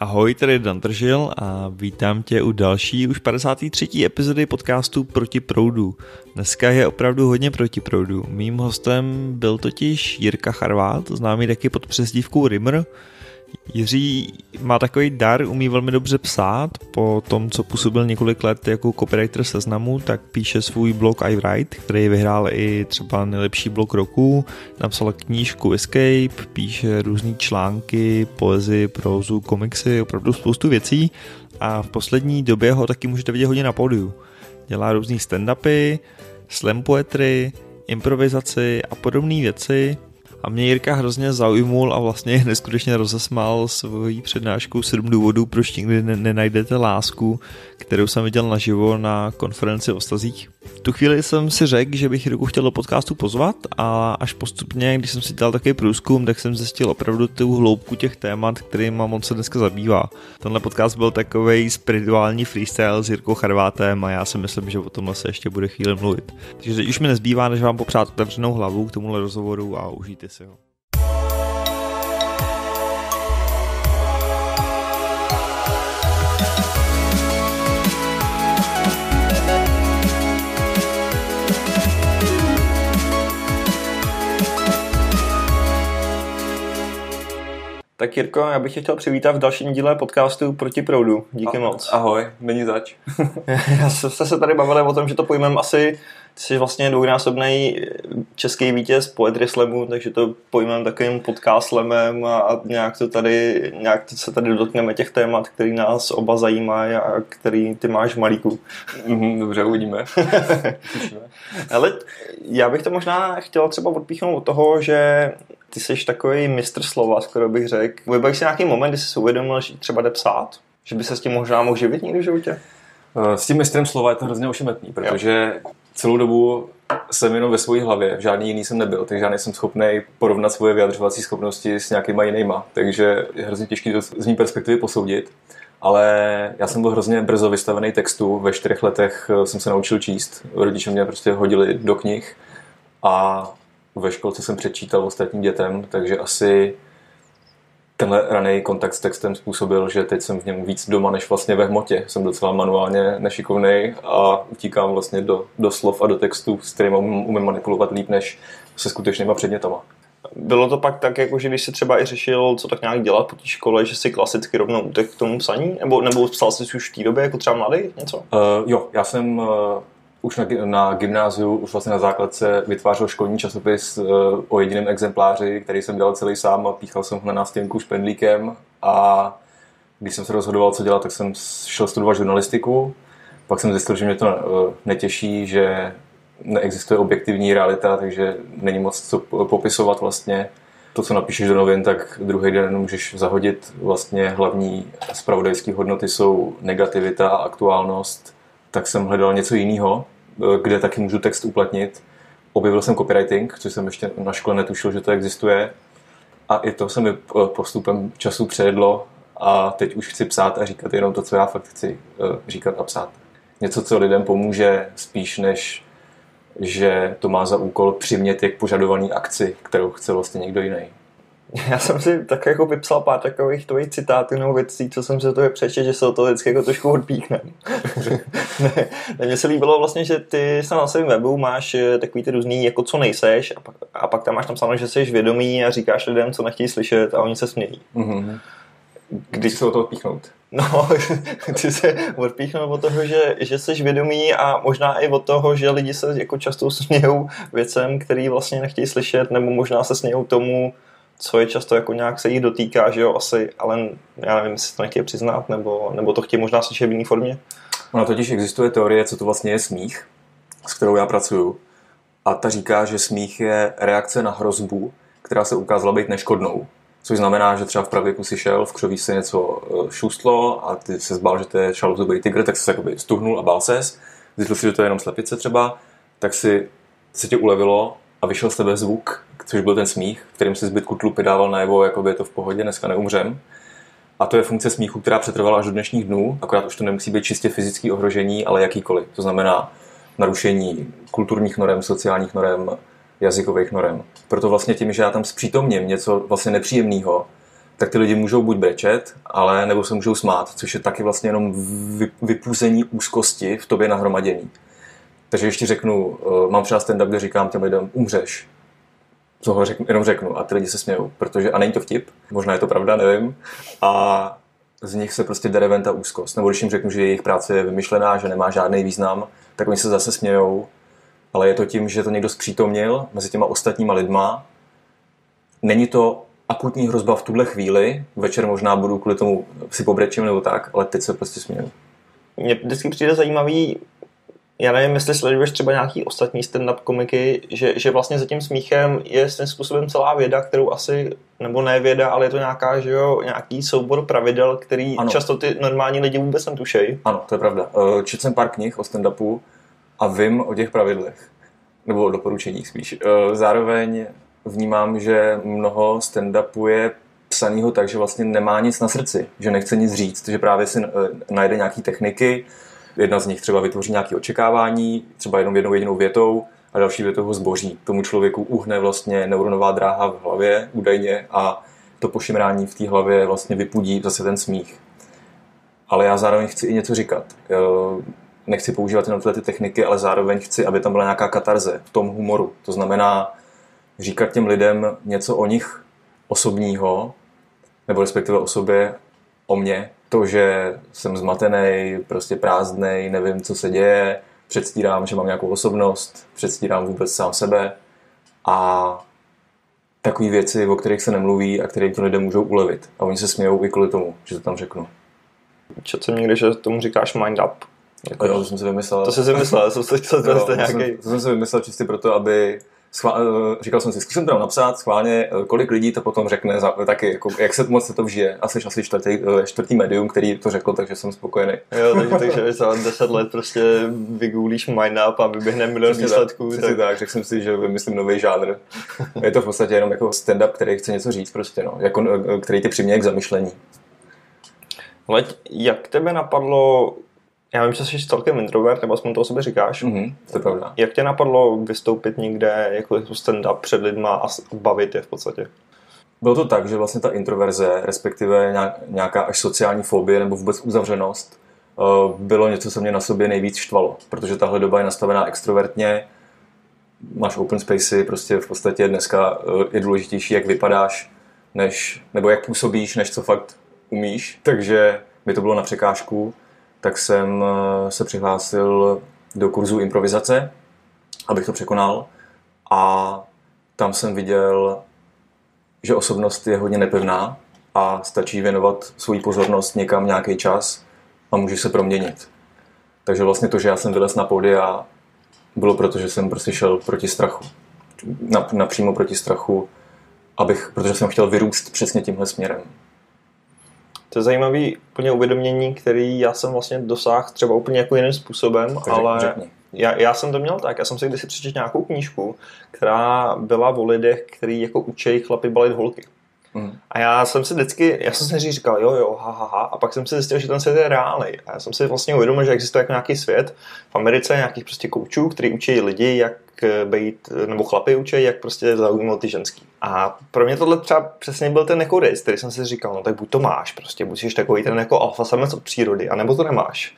Ahoj, tady Dan Držil a vítám tě u další, už 53. epizody podcastu Proti proudu. Dneska je opravdu hodně proti proudu. Mým hostem byl totiž Jirka Charvát, známý taky pod přezdívkou Rimmer, Jiří má takový dar, umí velmi dobře psát. Po tom, co působil několik let jako copywriter seznamu, tak píše svůj blog I Write, který vyhrál i třeba nejlepší blog roku. Napsal knížku Escape, píše různé články, poezii, prózu, komiksy, opravdu spoustu věcí. A v poslední době ho taky můžete vidět hodně na pódiu. Dělá různý stand-upy, slam poetry, improvizaci a podobné věci a mě Jirka hrozně zaujmul a vlastně neskutečně rozesmál svojí přednáškou 7 důvodů, proč nikdy nenajdete lásku, kterou jsem viděl naživo na konferenci o stazích. V tu chvíli jsem si řekl, že bych Jirku chtěl do podcastu pozvat a až postupně, když jsem si dělal takový průzkum, tak jsem zjistil opravdu tu hloubku těch témat, kterým on se dneska zabývá. Tenhle podcast byl takový spirituální freestyle s Jirkou Charvátem a já si myslím, že o tomhle se ještě bude chvíli mluvit. Takže už mi nezbývá, než vám popřát otevřenou hlavu k tomuhle rozhovoru a užijte si ho. Tak Jirko, já bych tě chtěl přivítat v dalším díle podcastu Proti proudu. Díky A, moc. Ahoj, není zač. já jsme se tady bavili o tom, že to pojmem asi ty jsi vlastně dvojnásobný český vítěz Poetry Slamu, takže to pojmem takovým podcast slamem a nějak to tady, nějak to se tady dotkneme těch témat, který nás oba zajímají a který ty máš v malíku. Mhm, dobře, uvidíme. Ale já bych to možná chtěl třeba odpíchnout od toho, že ty jsi takový mistr slova, skoro bych řekl. Vybavíš si nějaký moment, kdy jsi si uvědomil, že třeba jde psát? Že by se s tím možná mohl živit někdy v životě? Eh, s tím mistrem slova je to hrozně ošemetný, protože jo. celou dobu jsem jenom ve své hlavě, žádný jiný jsem nebyl, takže já nejsem schopný porovnat svoje vyjadřovací schopnosti s nějakýma jinýma, takže je hrozně těžké to z mé perspektivy posoudit. Ale já jsem byl hrozně brzo vystavený textu, ve čtyřech letech eh, jsem se naučil číst, rodiče mě prostě hodili do knih a ve školce jsem přečítal ostatním dětem, takže asi tenhle raný kontakt s textem způsobil, že teď jsem v něm víc doma než vlastně ve hmotě. Jsem docela manuálně nešikovný a utíkám vlastně do, do slov a do textů, s kterými umím manipulovat líp než se skutečnýma předmětama. Bylo to pak tak, jako že když jsi třeba i řešil, co tak nějak dělat po té škole, že si klasicky rovnou utek k tomu psaní? Nebo, nebo psal jsi už v té době, jako třeba mladý něco? Uh, jo, já jsem uh, už na, na gymnáziu, už vlastně na základce vytvářel školní časopis uh, o jediném exempláři, který jsem dělal celý sám a píchal jsem ho na nástěnku špendlíkem a když jsem se rozhodoval, co dělat, tak jsem šel studovat žurnalistiku. Pak jsem zjistil, že mě to uh, netěší, že neexistuje objektivní realita, takže není moc co popisovat vlastně. To, co napíšeš do novin, tak druhý den můžeš zahodit. Vlastně hlavní spravodajské hodnoty jsou negativita a aktuálnost. Tak jsem hledal něco jiného, kde taky můžu text uplatnit. Objevil jsem copywriting, což jsem ještě na škole netušil, že to existuje. A i to se mi postupem času přejedlo a teď už chci psát a říkat jenom to, co já fakt chci eh, říkat a psát. Něco, co lidem pomůže spíš než že to má za úkol přimět k požadovaný akci, kterou chce vlastně někdo jiný. Já jsem si tak jako vypsal pár takových tvojich citátů nebo věcí, co jsem se to přečet, že se o to vždycky jako trošku odpíchne. ne, mně se líbilo vlastně, že ty se na svém webu máš eh, takový ty různý, jako co nejseš a pak, a pak tam máš tam samozřejmě, že jsi vědomý a říkáš lidem, co nechtějí slyšet a oni se smějí. Mm-hmm. Když se o to odpíchnout. No, chci se odpíchnout od toho, že, že jsi vědomý a možná i od toho, že lidi se jako často smějou věcem, který vlastně nechtějí slyšet, nebo možná se smějou tomu, co je často jako nějak se jich dotýká, že jo, asi, ale já nevím, jestli to nechtějí přiznat, nebo, nebo to chtějí možná slyšet v jiné formě. Ono totiž existuje teorie, co to vlastně je smích, s kterou já pracuju. A ta říká, že smích je reakce na hrozbu, která se ukázala být neškodnou. Což znamená, že třeba v pravěku si šel, v křoví se něco eh, šustlo a ty se zbál, že to je šalozubý tygr, tak se jakoby stuhnul a bál ses. Zjistil si, že to je jenom slepice třeba, tak si se tě ulevilo vyšel z tebe zvuk, což byl ten smích, kterým si zbytku tlupy dával najevo, jako je to v pohodě, dneska neumřem. A to je funkce smíchu, která přetrvala až do dnešních dnů, akorát už to nemusí být čistě fyzické ohrožení, ale jakýkoliv. To znamená narušení kulturních norem, sociálních norem, jazykových norem. Proto vlastně tím, že já tam zpřítomním něco vlastně nepříjemného, tak ty lidi můžou buď brečet, ale nebo se můžou smát, což je taky vlastně jenom vypůzení úzkosti v tobě nahromadění. Takže ještě řeknu, eh, mám třeba stand-up, kde říkám těm lidem, umřeš. ho řeknu, jenom řeknu a ty lidi se smějou, protože, a není to vtip, možná je to pravda, nevím, a z nich se prostě dere ven ta úzkost. Nebo když jim řeknu, že jejich práce je vymyšlená, že nemá žádný význam, tak oni se zase smějou, ale je to tím, že to někdo zpřítomnil mezi těma ostatníma lidma. Není to akutní hrozba v tuhle chvíli, večer možná budu kvůli tomu si pobrečím nebo tak, ale teď se prostě směju. Mně vždycky přijde zajímavý, já nevím, jestli sleduješ třeba nějaký ostatní stand-up komiky, že, že vlastně za tím smíchem je tím způsobem celá věda, kterou asi, nebo ne věda, ale je to nějaká, že jo, nějaký soubor pravidel, který ano. často ty normální lidi vůbec netušejí. Ano, to je pravda. Eh, četl jsem pár knih o stand-upu a vím o těch pravidlech. Nebo o doporučeních spíš. Eh, zároveň vnímám, že mnoho stand-upu je psanýho tak, že vlastně nemá nic na srdci, že nechce nic říct, že právě si eh, najde nějaké techniky, jedna z nich třeba vytvoří nějaké očekávání, třeba jenom jednou jedinou větou, a další větou ho zboří. Tomu člověku uhne vlastně neuronová dráha v hlavě údajně a to pošimrání v té hlavě vlastně vypudí zase ten smích. Ale já zároveň chci i něco říkat. Nechci používat jenom ty techniky, ale zároveň chci, aby tam byla nějaká katarze v tom humoru. To znamená, říkat těm lidem něco o nich osobního, nebo respektive o sobě, o mně. To, že jsem zmatený, prostě prázdnej, nevím, co se děje, předstírám, že mám nějakou osobnost, předstírám vůbec sám sebe a takové věci, o kterých se nemluví a kterým to lidé můžou ulevit. A oni se smějou i kvůli tomu, že to tam řeknu. Četl jsem někdy, že tomu říkáš mind up. Jako, jo, to jsem si vymyslel. To jsi si vymyslel, jsem se chtěl to, to, nějaký... jsem, to jsem si vymyslel čistě proto, aby schvál, eh, říkal jsem si, zkusím tam napsat schválně, eh, kolik lidí to potom řekne, za, taky, jako, jak se moc se to vžije. Asi asi čtvrtý, eh, čtvrtý medium, který to řekl, takže jsem spokojený. Jo, takže, takže za 10 let prostě vygooglíš up a vyběhne milion výsledků. Tak... tak, tak řekl jsem si, že vymyslím nový žánr. Je to v podstatě jenom jako stand-up, který chce něco říct, prostě, no, jako, který tě přiměje k zamyšlení. Ale jak tebe napadlo já vím, že jsi celkem introvert, nebo aspoň to o sobě říkáš. Mm-hmm, to je pravda. Jak tě napadlo vystoupit někde jako stand-up před lidma a bavit je v podstatě? Bylo to tak, že vlastně ta introverze, respektive nějaká až sociální fobie nebo vůbec uzavřenost, eh, bylo něco, co mě na sobě nejvíc štvalo, protože tahle doba je nastavená extrovertně, máš open spacey, prostě v podstatě dneska eh, je důležitější, jak vypadáš, než, nebo jak působíš, než co fakt umíš, takže mi to bylo na překážku tak jsem eh, se přihlásil do kurzu improvizace, abych to překonal. A tam jsem viděl, že osobnost je hodně nepevná a stačí věnovat svou pozornost někam nějaký čas a může se proměnit. Takže vlastně to, že já jsem vylez na a bylo proto, že jsem prostě šel proti strachu. Napřímo proti strachu, abych, protože jsem chtěl vyrůst přesně tímhle směrem. To je zajímavé úplně uvědomění, který já jsem vlastně dosáhl třeba úplně jako jiným způsobem, tak ale já, já, jsem to měl tak, já jsem si kdysi přečetl nějakou knížku, která byla o lidech, který jako učejí chlapy balit holky. Mm. A já jsem si vždycky, já jsem si říkal, jo, jo, ha, ha, ha, a pak jsem si zjistil, že ten svět je reálný. A já jsem si vlastně uvědomil, že existuje jako nějaký svět v Americe, nějakých prostě koučů, který učí lidi, jak být, nebo chlapy učí, jak prostě zaujmout ty ženský. A pro mě tohle třeba přesně byl ten jako který jsem si říkal, no tak buď to máš, prostě buď jsi takový ten jako alfa samec od přírody, anebo to nemáš.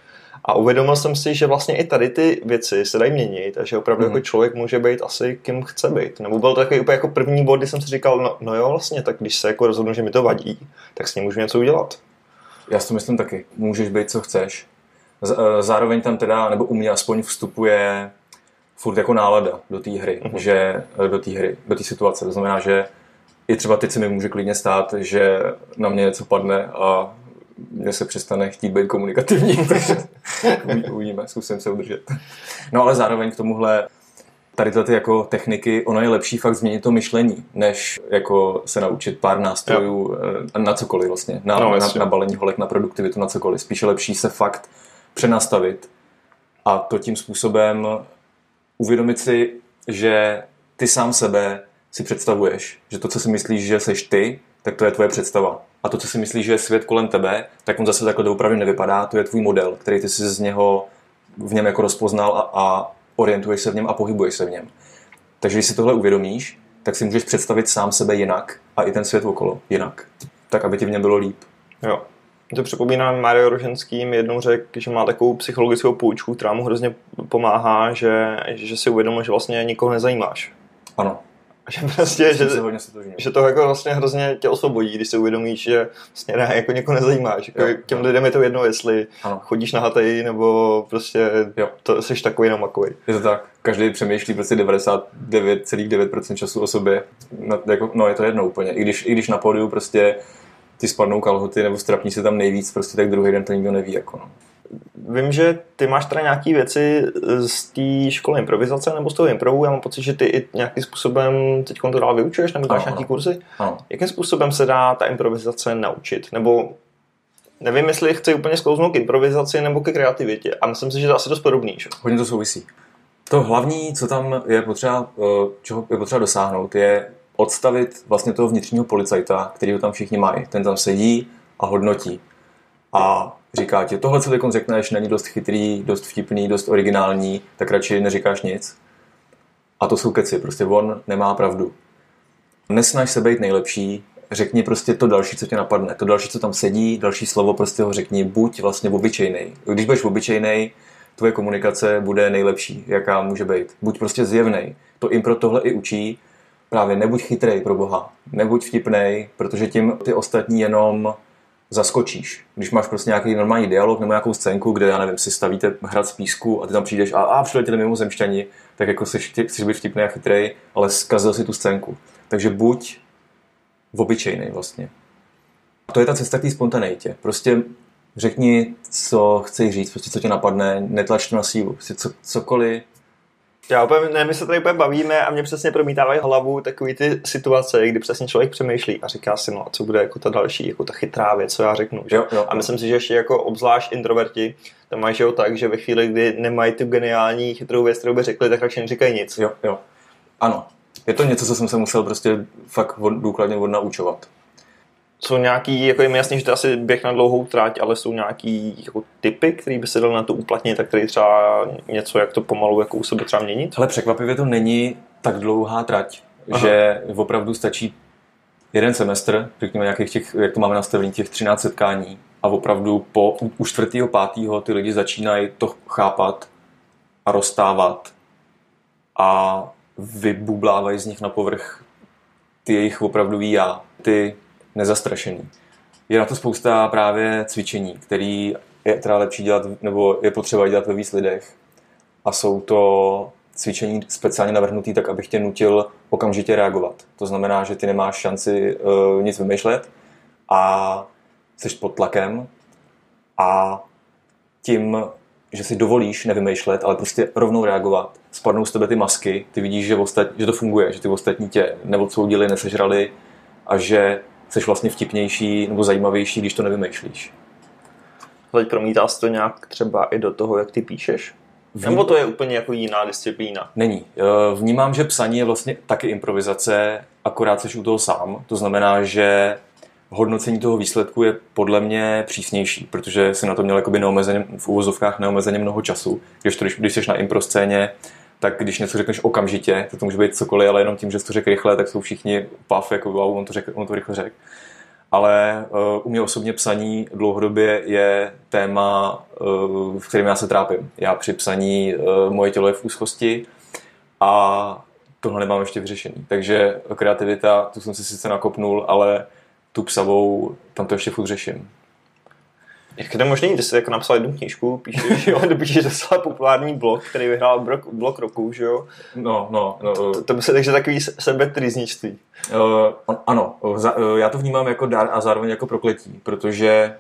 A uvědomil jsem si, že vlastně i tady ty věci se dají měnit a že opravdu mm. jako člověk může být asi kým chce být. Nebo byl to takový úplně jako první bod, kdy jsem si říkal, no, no jo, vlastně, tak když se jako rozhodnu, že mi to vadí, tak s ním můžu něco udělat. Já si to myslím taky. Můžeš být, co chceš. Eh, zároveň tam teda, nebo u mě aspoň vstupuje furt jako nálada do té hry, mm-hmm. že eh, do té hry, do té situace. To znamená, že i třeba teď se mi může klidně stát, že na mě něco padne a mě se přestane chtít být komunikativní, takže uvidíme, zkusím se udržet. No ale zároveň k tomuhle tady ty jako techniky, ono je lepší fakt změnit to myšlení, než jako se naučit pár nástrojů jo. Eh, na cokoliv vlastně, na, no, na, na balení holek, na produktivitu, na cokoliv. Spíše lepší se fakt přenastavit a to tím způsobem uvědomit si, že ty sám sebe si představuješ, že to, co si myslíš, že seš ty, tak to je tvoje představa. A to, co si myslíš, že je svět kolem tebe, tak on zase takhle opravdu nevypadá, to je tvůj model, který ty si z něho v něm jako rozpoznal a, a orientuješ se v něm a pohybuješ se v něm. Takže když si tohle uvědomíš, tak si můžeš představit sám sebe jinak a i ten svět okolo jinak. tak aby ti v něm bylo líp. Jo. To připomíná Mario Roženský mi jednou řekl, že má takovou psychologickou půjčku, která mu hrozně pomáhá, že, že si uvědomil, že vlastně nikoho nezajímáš. Ano. Že prostě, že, se hodně že to jako vlastně hrozně tě osvobodí, když si uvědomíš, že vlastně ne, jako někoho nezajímáš. Jako Jo, těm jo. lidem je to jedno, jestli Ano. chodíš na hatej, nebo prostě Jo. to jsi takový namakový. Je to tak. Každý přemýšlí prostě 99,9% času o sobě. No, jako, no je to jedno úplně. I když, I když na pódiu prostě ty spadnou kalhoty nebo strapní se tam nejvíc, prostě tak druhý den to nikdo neví. Jako no. Vím, že ty máš teda nějaké věci z té školy improvizace nebo z toho improvu. Já mám pocit, že ty i nějakým způsobem teď to dál vyučuješ nebo děláš Ano, nějaký ano. kurzy. Ano. Jakým způsobem se dá ta improvizace naučit? Nebo nevím, jestli chci úplně sklouznout k improvizaci nebo ke kreativitě. A myslím si, že to je asi dost podobný. Že? Hodně to souvisí. To hlavní, co tam je potřeba, eh, čeho je potřeba dosáhnout, je odstavit vlastně toho vnitřního policajta, který ho tam všichni mají. Ten tam sedí a hodnotí. A říká ti, tohle, co teď řekneš, není dost chytrý, dost vtipný, dost originální, tak radši neříkáš nic. A to jsou keci, prostě on nemá pravdu. Nesnaž se být nejlepší, řekni prostě to další, co tě napadne. To další, co tam sedí, další slovo prostě ho řekni, buď vlastně obyčejnej. Když budeš obyčejnej, tvoje komunikace bude nejlepší, jaká může být. Buď prostě zjevnej. To impro tohle i učí. Právě nebuď chytrej pro boha, nebuď vtipnej, protože tím ty ostatní jenom zaskočíš. Když máš prostě nějaký normální dialog nebo nějakou scénku, kde, já nevím, si stavíte hrad z písku a ty tam přijdeš a, a přiletěli mimozemšťani, tak jako jsi, chceš být vtipný a chytrej, ale zkazil si tu scénku. Takže buď obyčejný vlastně. A to je ta cesta k té spontaneitě. Prostě řekni, co chceš říct, prostě co tě napadne, netlač to na sílu. Prostě co, cokoliv, Já úplně, ne, my se tady úplně bavíme a mě přesně promítávají hlavu takový ty situace, kdy přesně člověk přemýšlí a říká si, no a co bude jako ta další, jako ta chytrá věc, co já řeknu. Že? Jo, jo, a myslím si, že ještě jako obzvlášť introverti to mají že jo, tak, že ve chvíli, kdy nemají tu geniální chytrou věc, kterou by řekli, tak radši neříkají nic. Jo, jo. Ano. Je to něco, co jsem se musel prostě fakt důkladně odnaučovat. Jsou nějaký, jako je mi jasný, že to asi běh na dlouhou trať, ale jsou nějaký jako typy, který by se dal na to uplatnit, tak který třeba něco, jak to pomalu jako u sebe třeba měnit? Ale překvapivě to není tak dlouhá trať, Aha. Že opravdu stačí jeden semestr, řekněme, nějakých těch, jak to máme nastavený, těch 13 setkání a opravdu po u- u čtvrtého, pátého ty lidi začínají to chápat a rozstávat a vybublávají z nich na povrch ty jejich opravdový já, ty nezastrašený. Je na to spousta právě cvičení, který je teda lepší dělat, nebo je potřeba dělat ve víc lidech. A jsou to cvičení speciálně navrhnutý tak, abych tě nutil okamžitě reagovat. To znamená, že ty nemáš šanci uh, nic vymýšlet a jsi pod tlakem a tím, že si dovolíš nevymýšlet, ale prostě rovnou reagovat, spadnou z tebe ty masky, ty vidíš, že, ostat, že to funguje, že ty ostatní tě neodsoudili, nesežrali a že jsi vlastně vtipnější nebo zajímavější, když to nevymýšlíš. Teď promítá se to nějak třeba i do toho, jak ty píšeš? Vím- Nebo to je úplně jako jiná disciplína? Není. Eh, Vnímám, že psaní je vlastně taky improvizace, akorát jsi u toho sám. To znamená, že hodnocení toho výsledku je podle mě přísnější, protože si na to měl jakoby neomezeně, v úvozovkách neomezeně mnoho času. Když, to, když, když jsi na impro scéně, tak když něco řekneš okamžitě, to, to může být cokoliv, ale jenom tím, že jsi to řekl rychle, tak jsou všichni paf, jako wow, on to, řekl, on to rychle řekl. Ale uh, u mě osobně psaní dlouhodobě je téma, uh, v kterém já se trápím. Já při psaní uh, moje tělo je v úzkosti a tohle nemám ještě vyřešený. Takže kreativita, tu jsem si sice nakopnul, ale tu psavou, tam to ještě furt řeším. Jak je to možný, ty jsi jako napsal jednu knížku, píšeš, jo, píšeš docela populární blog, který vyhrál blog, blog roku, že jo? No, no, no To, to by se takže takový sebetrýzničství. Uh, ano, za, uh, já to vnímám jako dar a zároveň jako prokletí, protože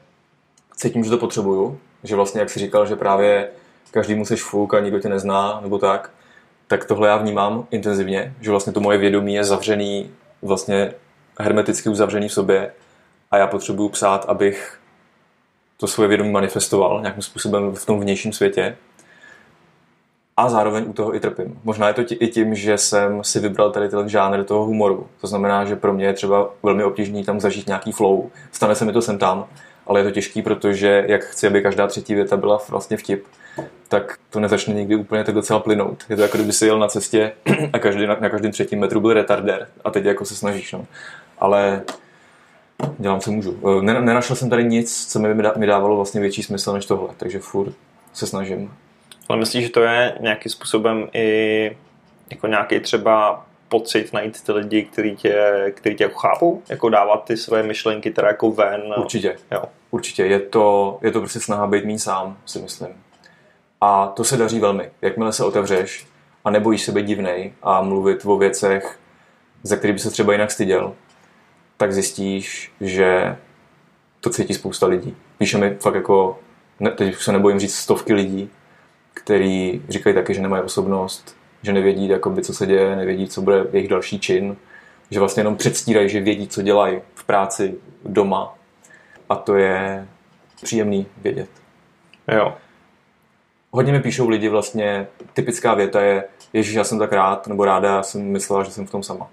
cítím, že to potřebuju, že vlastně, jak jsi říkal, že právě každý musíš fuk a nikdo tě nezná, nebo tak, tak tohle já vnímám intenzivně, že vlastně to moje vědomí je zavřený, vlastně hermeticky uzavřený v sobě a já potřebuju psát, abych to svoje vědomí manifestoval nějakým způsobem v tom vnějším světě a zároveň u toho i trpím. Možná je to i tím, že jsem si vybral tady ten žánr toho humoru. To znamená, že pro mě je třeba velmi obtížný tam zažít nějaký flow. Stane se mi to sem tam, ale je to těžký, protože jak chci, aby každá třetí věta byla vlastně vtip, tak to nezačne nikdy úplně tak docela plynout. Je to jako kdyby si jel na cestě a každý, na, na každém třetím metru byl retardér a teď jako se snažíš. No. Ale Dělám, co můžu. Eh, nenašel jsem tady nic, co mi, mi dávalo vlastně větší smysl než tohle, takže furt se snažím. Ale myslíš, že to je nějakým způsobem i jako nějaký třeba pocit najít ty lidi, kteří tě, který tě jako chápou? Jako dávat ty své myšlenky teda jako ven? Určitě. Jo. Určitě. Je to, je to prostě snaha být mý sám, si myslím. A to se daří velmi. Jakmile se otevřeš a nebojíš se být divnej a mluvit o věcech, za který by se třeba jinak styděl, tak zjistíš, že to cítí spousta lidí. Píše mi fakt jako, ne, teď se nebojím říct stovky lidí, který říkají taky, že nemají osobnost, že nevědí, jakoby, co se děje, nevědí, co bude jejich další čin, že vlastně jenom předstírají, že vědí, co dělají v práci, doma. A to je příjemný vědět. Jo. Hodně mi píšou lidi vlastně, typická věta je, Ježíš, já jsem tak rád, nebo ráda, já jsem myslela, že jsem v tom sama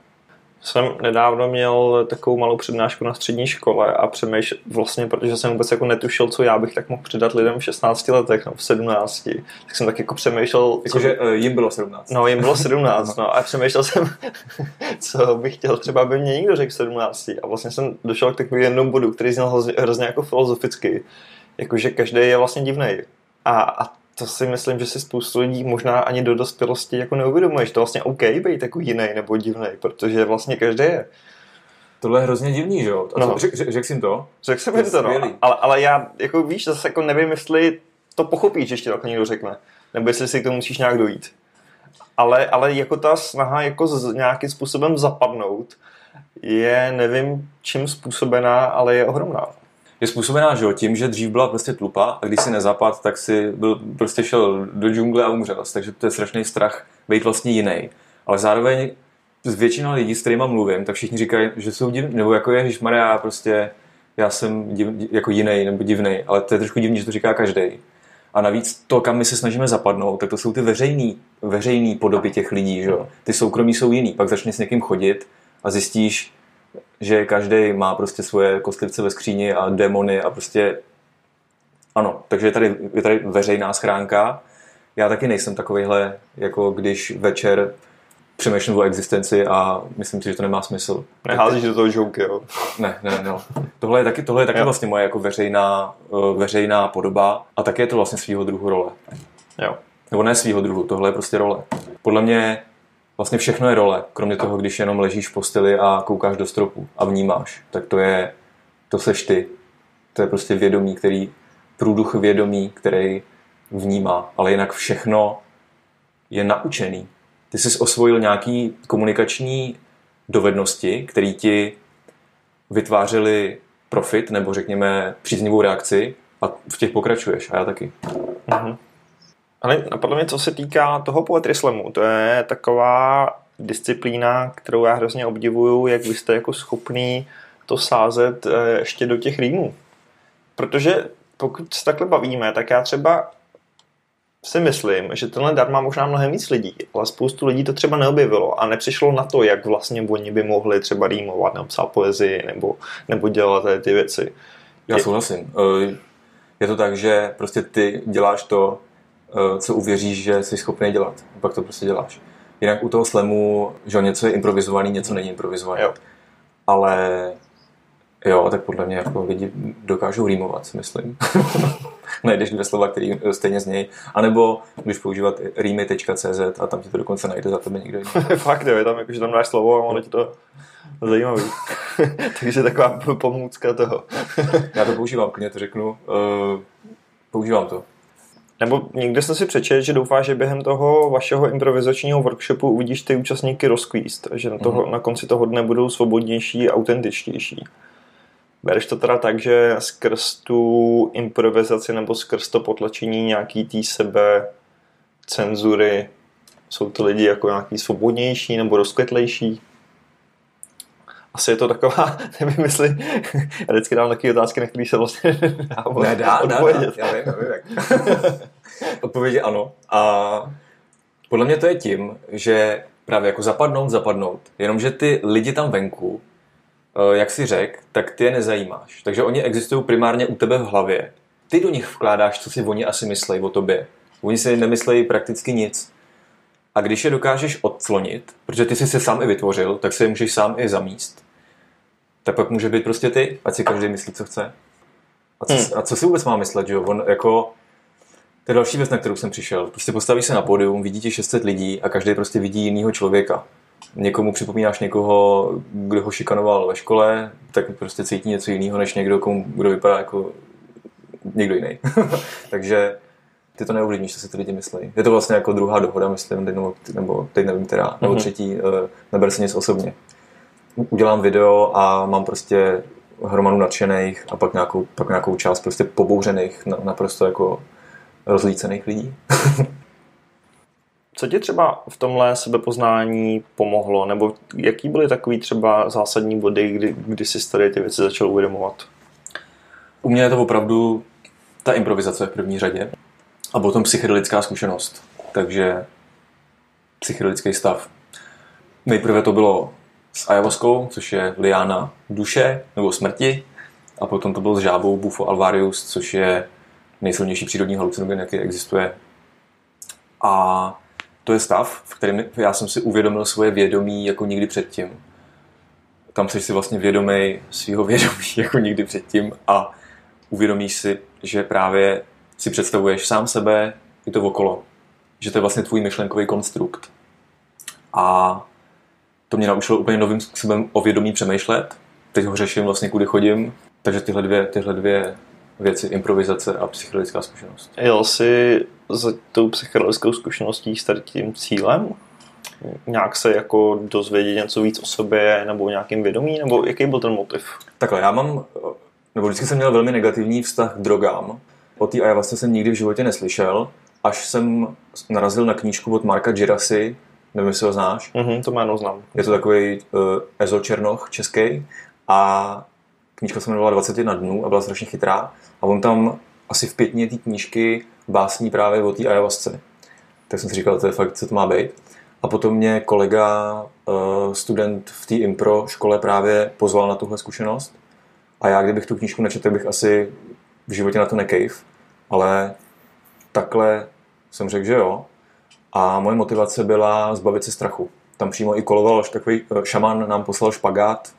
jsem nedávno měl takovou malou přednášku na střední škole a přemýšlel, vlastně, protože jsem vůbec jako netušil, co já bych tak mohl přidat lidem v 16 letech, nebo v 17, tak jsem tak jako přemýšlel... Jako, že uh, jim bylo 17. No, jim bylo 17, no a přemýšlel jsem, co bych chtěl třeba, aby mě někdo řekl 17 a vlastně jsem došel k takovému jednom bodu, který zněl hrozně, hrozně jako filozoficky, jakože každý je vlastně divný. A, a to si myslím, že si spoustu lidí možná ani do dospělosti jako neuvědomuje, že to vlastně OK být jako jiný nebo divný, protože vlastně každý je. Tohle je hrozně divný, že jo? No. Řek, řek, jsi to? Řekl jsem to, no. Ale, ale já, jako víš, zase jako nevím, jestli to pochopíš, že ještě takhle někdo řekne. Nebo jestli si k tomu musíš nějak dojít. Ale, ale jako ta snaha jako z, nějakým způsobem zapadnout je, nevím čím způsobená, ale je ohromná je způsobená že jo, tím, že dřív byla prostě tlupa a když si nezapad, tak si byl, prostě šel do džungle a umřel. Takže to je strašný strach být vlastně jiný. Ale zároveň z většina lidí, s kterými mluvím, tak všichni říkají, že jsou divní, nebo jako je, Maria, prostě já jsem div, jako jiný nebo divný, ale to je trošku divný, že to říká každý. A navíc to, kam my se snažíme zapadnout, tak to jsou ty veřejný, veřejný podoby těch lidí. Že? Ty soukromí jsou jiný. Pak začneš s někým chodit a zjistíš, že každý má prostě svoje kostlivce ve skříni a démony a prostě ano, takže je tady, je tady veřejná schránka. Já taky nejsem takovýhle, jako když večer přemýšlím o existenci a myslím si, že to nemá smysl. Neházíš do toho joke, jo? Ne, ne, ne. Tohle je taky, tohle je taky vlastně moje jako veřejná, eh, veřejná podoba a taky je to vlastně svýho druhu role. Jo. Nebo ne svýho druhu, tohle je prostě role. Podle mě vlastně všechno je role, kromě toho, když jenom ležíš v posteli a koukáš do stropu a vnímáš, tak to je, to seš ty. To je prostě vědomí, který, průduch vědomí, který vnímá, ale jinak všechno je naučený. Ty jsi osvojil nějaký komunikační dovednosti, které ti vytvářely profit nebo řekněme příznivou reakci a v těch pokračuješ a já taky. Mm-hmm. Ale podle mě, co se týká toho poetry slamu, to je taková disciplína, kterou já hrozně obdivuju, jak vy jste jako schopný to sázet eh, ještě do těch rýmů. Protože pokud se takhle bavíme, tak já třeba si myslím, že tenhle dar má možná mnohem víc lidí, ale spoustu lidí to třeba neobjevilo a nepřišlo na to, jak vlastně oni by mohli třeba rýmovat, nebo psát poezii, nebo, nebo dělat tady ty věci. Já souhlasím. Eh, je to tak, že prostě ty děláš to, co uvěříš, že jsi schopný dělat. Pak to prostě děláš. Jinak u toho slemu, že něco je improvizovaný, něco není improvizovaný. Jo. Ale jo, tak podle mě jako lidi dokážou rýmovat, si myslím. Najdeš dvě slova, které stejně znějí. A nebo když používat rýmy.cz a tam ti to dokonce najde za tebe někdo jiný. Fakt, jo, je tam jako, že tam dáš slovo a ono ti to zajímavý. Takže taková pomůcka toho. Já to používám, klidně to řeknu. Uh, používám to. Nebo někde jste si přečet, že doufá, že během toho vašeho improvizačního workshopu uvidíš ty účastníky rozkvíst, že na, toho, mm-hmm. na konci toho dne budou svobodnější a autentičtější. Bereš to teda tak, že skrz tu improvizaci nebo skrz to potlačení nějaký tý sebe cenzury jsou ty lidi jako nějaký svobodnější nebo rozkvětlejší? Asi je to taková, nevím, jestli, já vždycky dám takové otázky, na které se vlastně dá ne, dá, odpovědět. Dá, dá. Já vím, já vím, jak. Odpověď ano. A podle mě to je tím, že právě jako zapadnout, zapadnout. Jenomže ty lidi tam venku, eh, jak si řek, tak ty je nezajímáš. Takže oni existují primárně u tebe v hlavě. Ty do nich vkládáš, co si oni asi myslejí o tobě. Oni si nemyslejí prakticky nic. A když je dokážeš odclonit, protože ty jsi se sám i vytvořil, tak se je můžeš sám i zamíst, tak pak může být prostě ty, ať si každý myslí, co chce. A co, hmm. a co si vůbec má myslet, že jo? On jako, to je další věc, na kterou jsem přišel. Prostě postavíš se na pódium, vidíte 600 lidí a každý prostě vidí jiného člověka. Někomu připomínáš někoho, kdo ho šikanoval ve škole, tak prostě cítí něco jiného, než někdo, komu, kdo vypadá jako někdo jiný. Takže ty to neovlivníš, co si ty lidi myslí. Je to vlastně jako druhá dohoda, myslím, nebo, nebo teď nevím která, nebo mhm. třetí, uh, neber si nic osobně. Udělám video a mám prostě hromadu nadšených a pak nějakou, pak nějakou část prostě pobouřených, naprosto jako rozlícených lidí. Co ti třeba v tomhle sebepoznání pomohlo? Nebo jaký byly takový třeba zásadní body, kdy, kdy jsi tady ty věci začal uvědomovat? U mě je to opravdu ta improvizace v první řadě a potom psychedelická zkušenost. Takže psychedelický stav. Nejprve to bylo s ayahuaskou, což je liána duše nebo smrti, a potom to bylo s žábou Bufo alvarius, což je nejsilnější přírodní halucinogen, jaký existuje. A to je stav, v kterém já jsem si uvědomil svoje vědomí jako nikdy předtím. Tam jsi si vlastně vědomý svého vědomí jako nikdy předtím a uvědomíš si, že právě si představuješ sám sebe i to okolo. Že to je vlastně tvůj myšlenkový konstrukt. A to mě naučilo úplně novým způsobem o vědomí přemýšlet. Teď ho řeším vlastně, kudy chodím. Takže tyhle dvě, tyhle dvě věci, improvizace a psychedelická zkušenost. Jel jsi za tou psychedelickou zkušeností s tím cílem? Nějak se jako dozvědět něco víc o sobě nebo o nějakým vědomí? Nebo jaký byl ten motiv? Takhle, já mám, nebo vždycky jsem měl velmi negativní vztah k drogám. O té vlastně jsem nikdy v životě neslyšel, až jsem narazil na knížku od Marka Girasy, nevím, jestli ho znáš. Mm-hmm, to jméno znám. Je to takový uh, Ezo Černoch český a knížka se jmenovala 21 dnů a byla strašně chytrá a on tam asi v pětně té knížky básní právě o té ayahuasce. Tak jsem si říkal, to je fakt, co to má být. A potom mě kolega, uh, student v té impro škole právě pozval na tuhle zkušenost. A já, kdybych tu knížku nečetl, bych asi v životě na to nekejv. Ale takhle jsem řekl, že jo. A moje motivace byla zbavit se strachu. Tam přímo i koloval takový eh, šaman, nám poslal špagát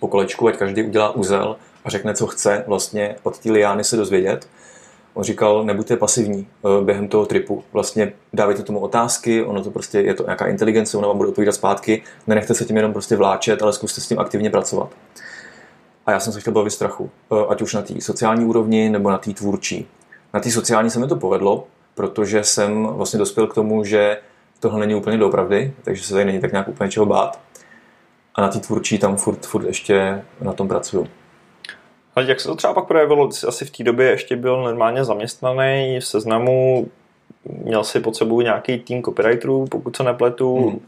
po kolečku, ať každý udělá úzel a řekne, co chce vlastně od té liány se dozvědět. On říkal, nebuďte pasivní eh, během toho tripu. Vlastně dávejte tomu otázky, ono to prostě je to nějaká inteligence, ona vám bude odpovídat zpátky. Nenechte se tím jenom prostě vláčet, ale zkuste s tím aktivně pracovat. A já jsem se chtěl bavit strachu, eh, ať už na té sociální úrovni nebo na té tvůrčí. Na té sociální se mi to povedlo, protože jsem vlastně dospěl k tomu, že tohle není úplně doopravdy, takže se tady není tak nějak úplně čeho bát. A na té tvůrčí tam furt, furt ještě na tom pracuju. Ale jak se to třeba pak projevilo? Ty jsi asi v té době ještě byl normálně zaměstnaný v seznamu, měl si pod sebou nějaký tým copywriterů, pokud se nepletu. Hmm.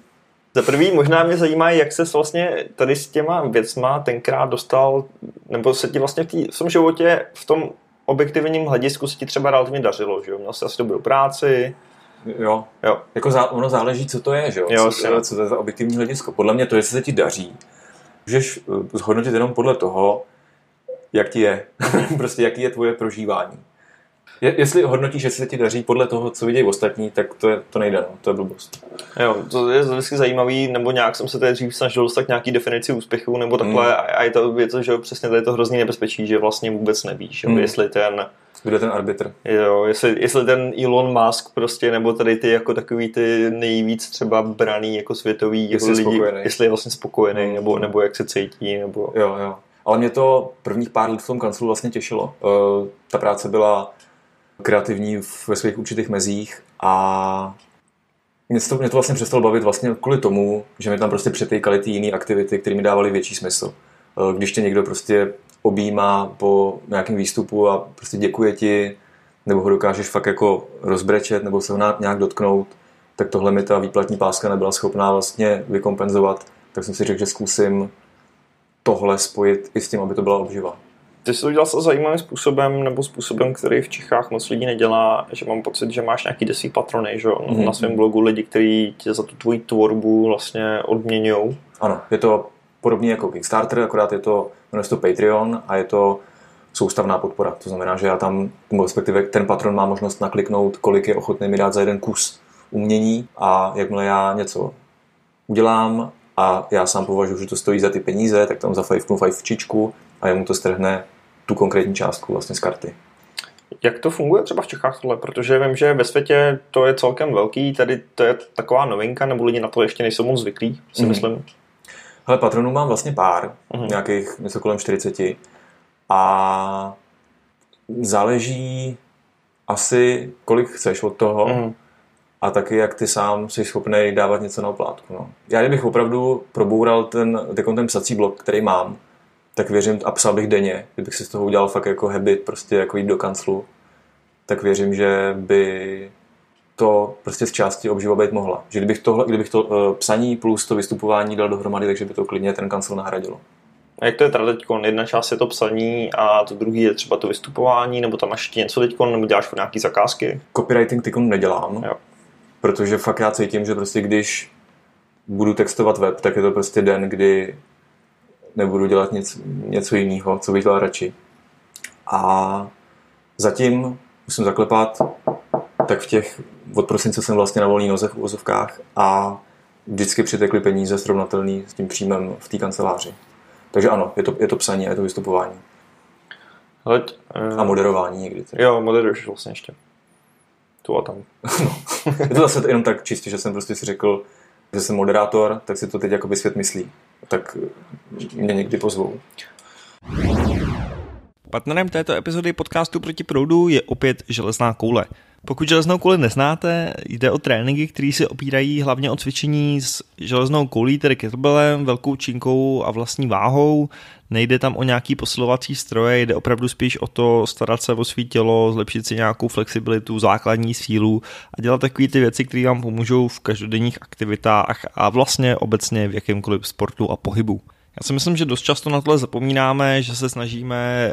Za prvý možná mě zajímá, jak se vlastně tady s těma věcma tenkrát dostal, nebo se ti vlastně v, tý, v tom životě, v tom objektivním hledisku se ti třeba relativně dařilo, že jo? Měl jsi asi dobrou práci, Jo. jo. Jako zá, ono záleží, co to je, že jo? jo co, co to je za objektivní hledisko. Podle mě to, jestli se ti daří, můžeš eh, zhodnotit jenom podle toho, jak ti je. prostě jaký je tvoje prožívání. Je, jestli hodnotíš, že se ti daří podle toho, co vidějí ostatní, tak to, je, to nejde, no. to je blbost. Jo, to je vždycky zajímavý, nebo nějak jsem se tady dřív snažil dostat nějaký definici úspěchu, nebo takhle, mm. a je to, je to, že přesně tady to hrozný nebezpečí, že vlastně vůbec nevíš, mm. jestli ten kdo je ten arbitr? Jo, jestli, jestli ten Elon Musk prostě, nebo tady ty jako takový ty nejvíc třeba braný jako světový jako lidi, spokojený. jestli je vlastně spokojený, mm. nebo, nebo jak se cítí, nebo... Jo, jo. Ale mě to prvních pár let v tom kanclu vlastně těšilo. Uh, ta práce byla kreativní ve svých určitých mezích a mě to, mě to vlastně přestalo bavit vlastně kvůli tomu, že mi tam prostě přetýkaly ty jiné aktivity, které mi dávaly větší smysl. Uh, když tě někdo prostě objímá po nějakém výstupu a prostě děkuje ti, nebo ho dokážeš fakt jako rozbrečet nebo se ho nějak dotknout, tak tohle mi ta výplatní páska nebyla schopná vlastně vykompenzovat, tak jsem si řekl, že zkusím tohle spojit i s tím, aby to byla obživa. Ty jsi to udělal zajímavým způsobem, nebo způsobem, který v Čechách moc lidí nedělá, že mám pocit, že máš nějaký desí patrony, že mm-hmm. na svém blogu lidi, kteří tě za tu tvoji tvorbu vlastně odměňují. Ano, je to podobně jako Kickstarter, akorát je to, jmenuje to Patreon a je to soustavná podpora. To znamená, že já tam, respektive ten patron má možnost nakliknout, kolik je ochotný mi dát za jeden kus umění a jakmile já něco udělám a já sám považuji, že to stojí za ty peníze, tak tam zafajfknu fajfčičku a jemu to strhne tu konkrétní částku vlastně z karty. Jak to funguje třeba v Čechách tohle? Protože vím, že ve světě to je celkem velký, tady to je taková novinka, nebo lidi na to ještě nejsou moc zvyklí, si mm. myslím. Ale patronů mám vlastně pár, mm. nějakých něco kolem 40. A záleží asi, kolik chceš od toho mm. a taky, jak ty sám jsi schopný dávat něco na oplátku. No. Já kdybych opravdu proboural ten, ten psací blok, který mám, tak věřím, a psal bych denně, kdybych si z toho udělal fakt jako habit, prostě jako jít do kanclu, tak věřím, že by to prostě z části obživa být mohla. Že kdybych, tohle, kdybych to uh, psaní plus to vystupování dal dohromady, takže by to klidně ten kancel nahradilo. A jak to je teda teď? Jedna část je to psaní a to druhý je třeba to vystupování, nebo tam máš ještě něco teď, nebo děláš nějaký zakázky? Copywriting teď nedělám, jo. protože fakt já cítím, že prostě když budu textovat web, tak je to prostě den, kdy nebudu dělat nic, něco jiného, co bych dělal radši. A zatím musím zaklepat, tak v těch, od prosince jsem vlastně na volný noze v úvozovkách a vždycky přitekly peníze srovnatelný s tím příjmem v té kanceláři. Takže ano, je to, je to psaní a je to vystupování. Hleď, uh... A moderování někdy. Tedy. Jo, moderuješ vlastně ještě. Tu a tam. no. Je to zase jenom tak čistě, že jsem prostě si řekl, že jsem moderátor, tak si to teď jako svět myslí. Tak mě někdy pozvou. Partnerem této epizody podcastu Proti proudu je opět železná koule. Pokud železnou kouli neznáte, jde o tréninky, které se opírají hlavně o cvičení s železnou koulí, tedy kettlebellem, velkou činkou a vlastní váhou. Nejde tam o nějaký posilovací stroje, jde opravdu spíš o to starat se o svý tělo, zlepšit si nějakou flexibilitu, základní sílu a dělat takové ty věci, které vám pomůžou v každodenních aktivitách a vlastně obecně v jakémkoliv sportu a pohybu. Já si myslím, že dost často na tohle zapomínáme, že se snažíme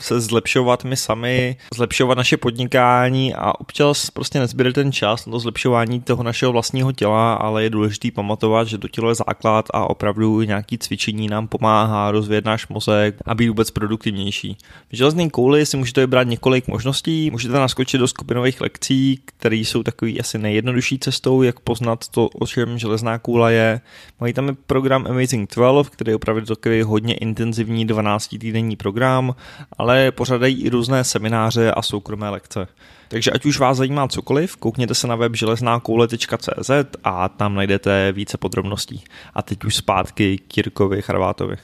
se zlepšovat my sami, zlepšovat naše podnikání a občas prostě nezbyde ten čas na to zlepšování toho našeho vlastního těla, ale je důležité pamatovat, že to tělo je základ a opravdu nějaký cvičení nám pomáhá rozvíjet náš mozek a být vůbec produktivnější. V železné kouli si můžete vybrat několik možností, můžete naskočit do skupinových lekcí, které jsou takový asi nejjednodušší cestou, jak poznat to, o čem železná koula je. Mají tam program Amazing 12, který je opravdu takový hodně intenzivní 12 týdenní program, ale pořadají i různé semináře a soukromé lekce. Takže ať už vás zajímá cokoliv, koukněte se na web železnákoule.cz a tam najdete více podrobností. A teď už zpátky k Jirkovi Charvátovi.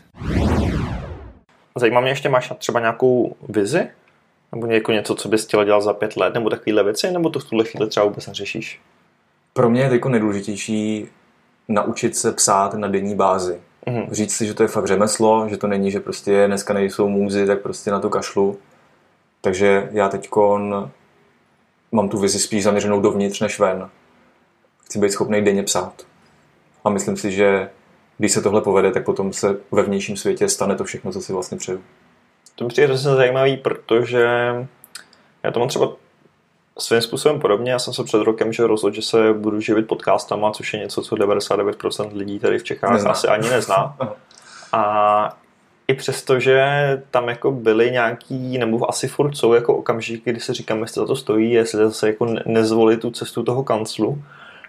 Zajímá mě ještě, máš třeba nějakou vizi? Nebo jako něco, co bys chtěl dělat za pět let, nebo takovéhle věci, nebo to v tuhle chvíli třeba vůbec neřešíš? Pro mě je jako nejdůležitější naučit se psát na denní bázi. Mm-hmm. Říct si, že to je fakt řemeslo, že to není, že prostě dneska nejsou můzy, tak prostě na to kašlu. Takže já teď mám tu vizi spíš zaměřenou dovnitř než ven. Chci být schopný denně psát. A myslím si, že když se tohle povede, tak potom se ve vnějším světě stane to všechno, co si vlastně přeju. To mi přijde zajímavý, protože já to mám třeba svým způsobem podobně. Já jsem se před rokem že rozhodl, že se budu živit podcastama, což je něco, co 99% lidí tady v Čechách nezná. asi ani nezná. A i přesto, že tam jako byly nějaký, nebo asi furt jsou jako okamžiky, kdy se říkám, jestli za to stojí, jestli zase jako nezvolit tu cestu toho kanclu,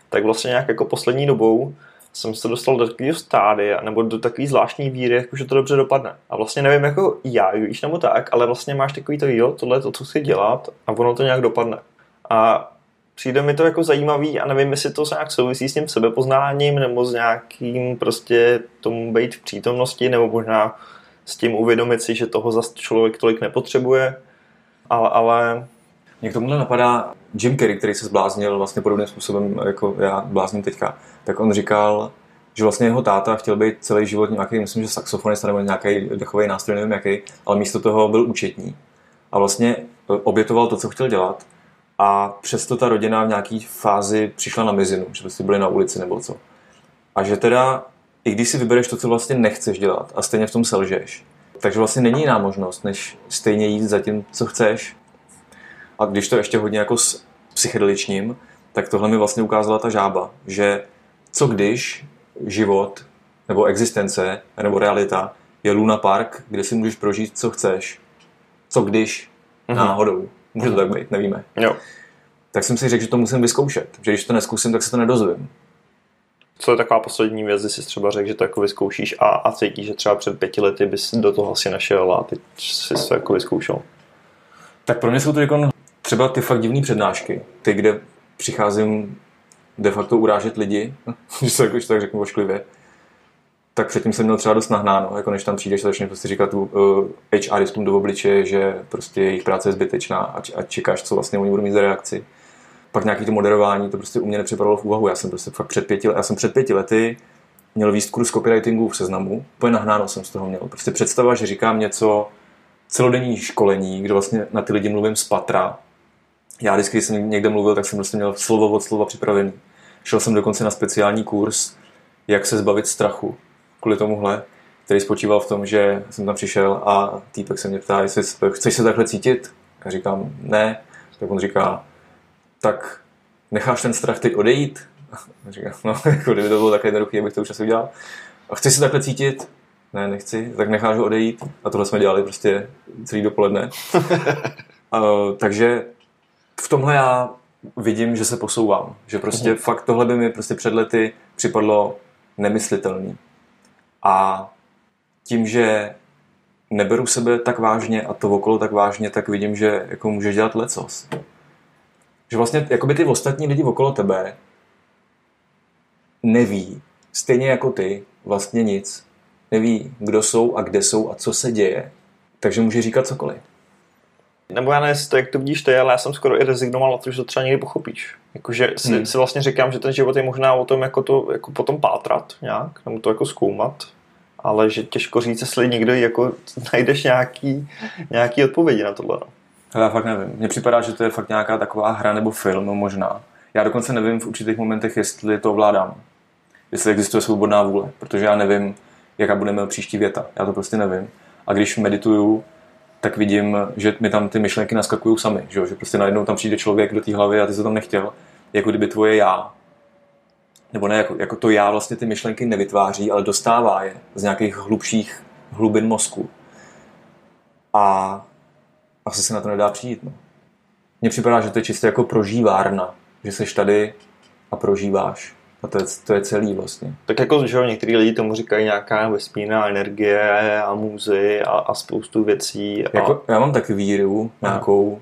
tak vlastně nějak jako poslední dobou jsem se dostal do takového stádia, nebo do takové zvláštní víry, jako že to dobře dopadne. A vlastně nevím, jako já, víš, nebo tak, ale vlastně máš takový to, jo, tohle je to, co chci dělat a ono to nějak dopadne. A přijde mi to jako zajímavý a nevím, jestli to se nějak souvisí s tím sebepoznáním nebo s nějakým prostě tomu být v přítomnosti nebo možná s tím uvědomit si, že toho zase člověk tolik nepotřebuje, ale, ale mě k tomuhle napadá Jim Carrey, který se zbláznil vlastně podobným způsobem, jako já blázním teďka. Tak on říkal, že vlastně jeho táta chtěl být celý život nějaký, myslím, že saxofonista nebo nějaký dechový nástroj, nevím jaký, ale místo toho byl účetní. A vlastně obětoval to, co chtěl dělat a přesto ta rodina v nějaké fázi přišla na mizinu, že prostě byli na ulici nebo co. A že teda, i když si vybereš to, co vlastně nechceš dělat a stejně v tom selžeš, takže vlastně není jiná možnost, než stejně jít za tím, co chceš. A když to ještě hodně jako s psychedeličním, tak tohle mi vlastně ukázala ta žába, že co když život nebo existence nebo realita je Luna Park, kde si můžeš prožít, co chceš. Co když mm-hmm. náhodou Může to tak být, nevíme. Jo. Tak jsem si řekl, že to musím vyzkoušet. Že když to neskusím, tak se to nedozvím. Co je taková poslední věc, jsi třeba řekl, že to jako vyzkoušíš a, a cítíš, že třeba před pěti lety bys do toho asi našel a teď jsi to jako vyzkoušel? Tak pro mě jsou to jako třeba ty fakt divné přednášky, ty, kde přicházím de facto urážet lidi, že se jako, tak řeknu ošklivě, tak předtím jsem měl třeba dost nahnáno, jako než tam přijdeš a začneš prostě říkat tu uh, HRistům do obličeje, že prostě jejich práce je zbytečná a, a čekáš, co vlastně oni budou mít za reakci. Pak nějaký to moderování, to prostě u mě nepřipadalo v úvahu. Já jsem prostě fakt před pěti, já jsem před pěti lety měl výst kurz copywritingu v seznamu, úplně nahnáno jsem z toho měl. Prostě představa, že říkám něco, celodenní školení, kde vlastně na ty lidi mluvím z patra. Já vždycky, když jsem někde mluvil, tak jsem prostě měl slovo od slova připravený. Šel jsem dokonce na speciální kurz, jak se zbavit strachu kvůli tomuhle, který spočíval v tom, že jsem tam přišel a týpek se mě ptá, jestli chceš se takhle cítit? Já říkám, ne. Tak on říká, tak necháš ten strach teď odejít? A říkám, no, jako kdyby to bylo takhle jednoduché, abych to už asi udělal. A chceš se takhle cítit? Ne, nechci. Tak necháš ho odejít. A tohle jsme dělali prostě celý dopoledne. a, takže v tomhle já vidím, že se posouvám. Že prostě uh-huh. fakt tohle by mi prostě před lety připadlo nemyslitelný. A tím, že neberu sebe tak vážně a to okolo tak vážně, tak vidím, že jako můžeš dělat lecos. Že vlastně jakoby ty ostatní lidi okolo tebe neví, stejně jako ty, vlastně nic. Neví, kdo jsou a kde jsou a co se děje. Takže může říkat cokoliv. Nebo já nevím, jak to vidíš ty, ale já jsem skoro i rezignoval na to, že to třeba někdy pochopíš. Jakože si, hmm. si vlastně říkám, že ten život je možná o tom, jako to jako potom pátrat nějak, nebo to jako zkoumat, ale že těžko říct, jestli někdo jako najdeš nějaký, nějaký odpovědi na tohle. No. Já fakt nevím. Mně připadá, že to je fakt nějaká taková hra nebo film, možná. Já dokonce nevím v určitých momentech, jestli to ovládám. Jestli existuje svobodná vůle, protože já nevím, jaká bude mít příští věta. Já to prostě nevím. A když medituju, tak vidím, že mi tam ty myšlenky naskakují sami. Že, že prostě najednou tam přijde člověk do té hlavy a ty se tam nechtěl. Jako kdyby tvoje já, nebo ne, jako, jako to já vlastně ty myšlenky nevytváří, ale dostává je z nějakých hlubších hlubin mozku. A asi se na to nedá přijít. No. Mně připadá, že to je čistě jako prožívárna, že seš tady a prožíváš. A to je, to je celý vlastně. Tak jako, že některý lidi tomu říkají nějaká vesmírná energie a muzy a, a spoustu věcí. A... Jako, já mám taky víru nějakou Aha.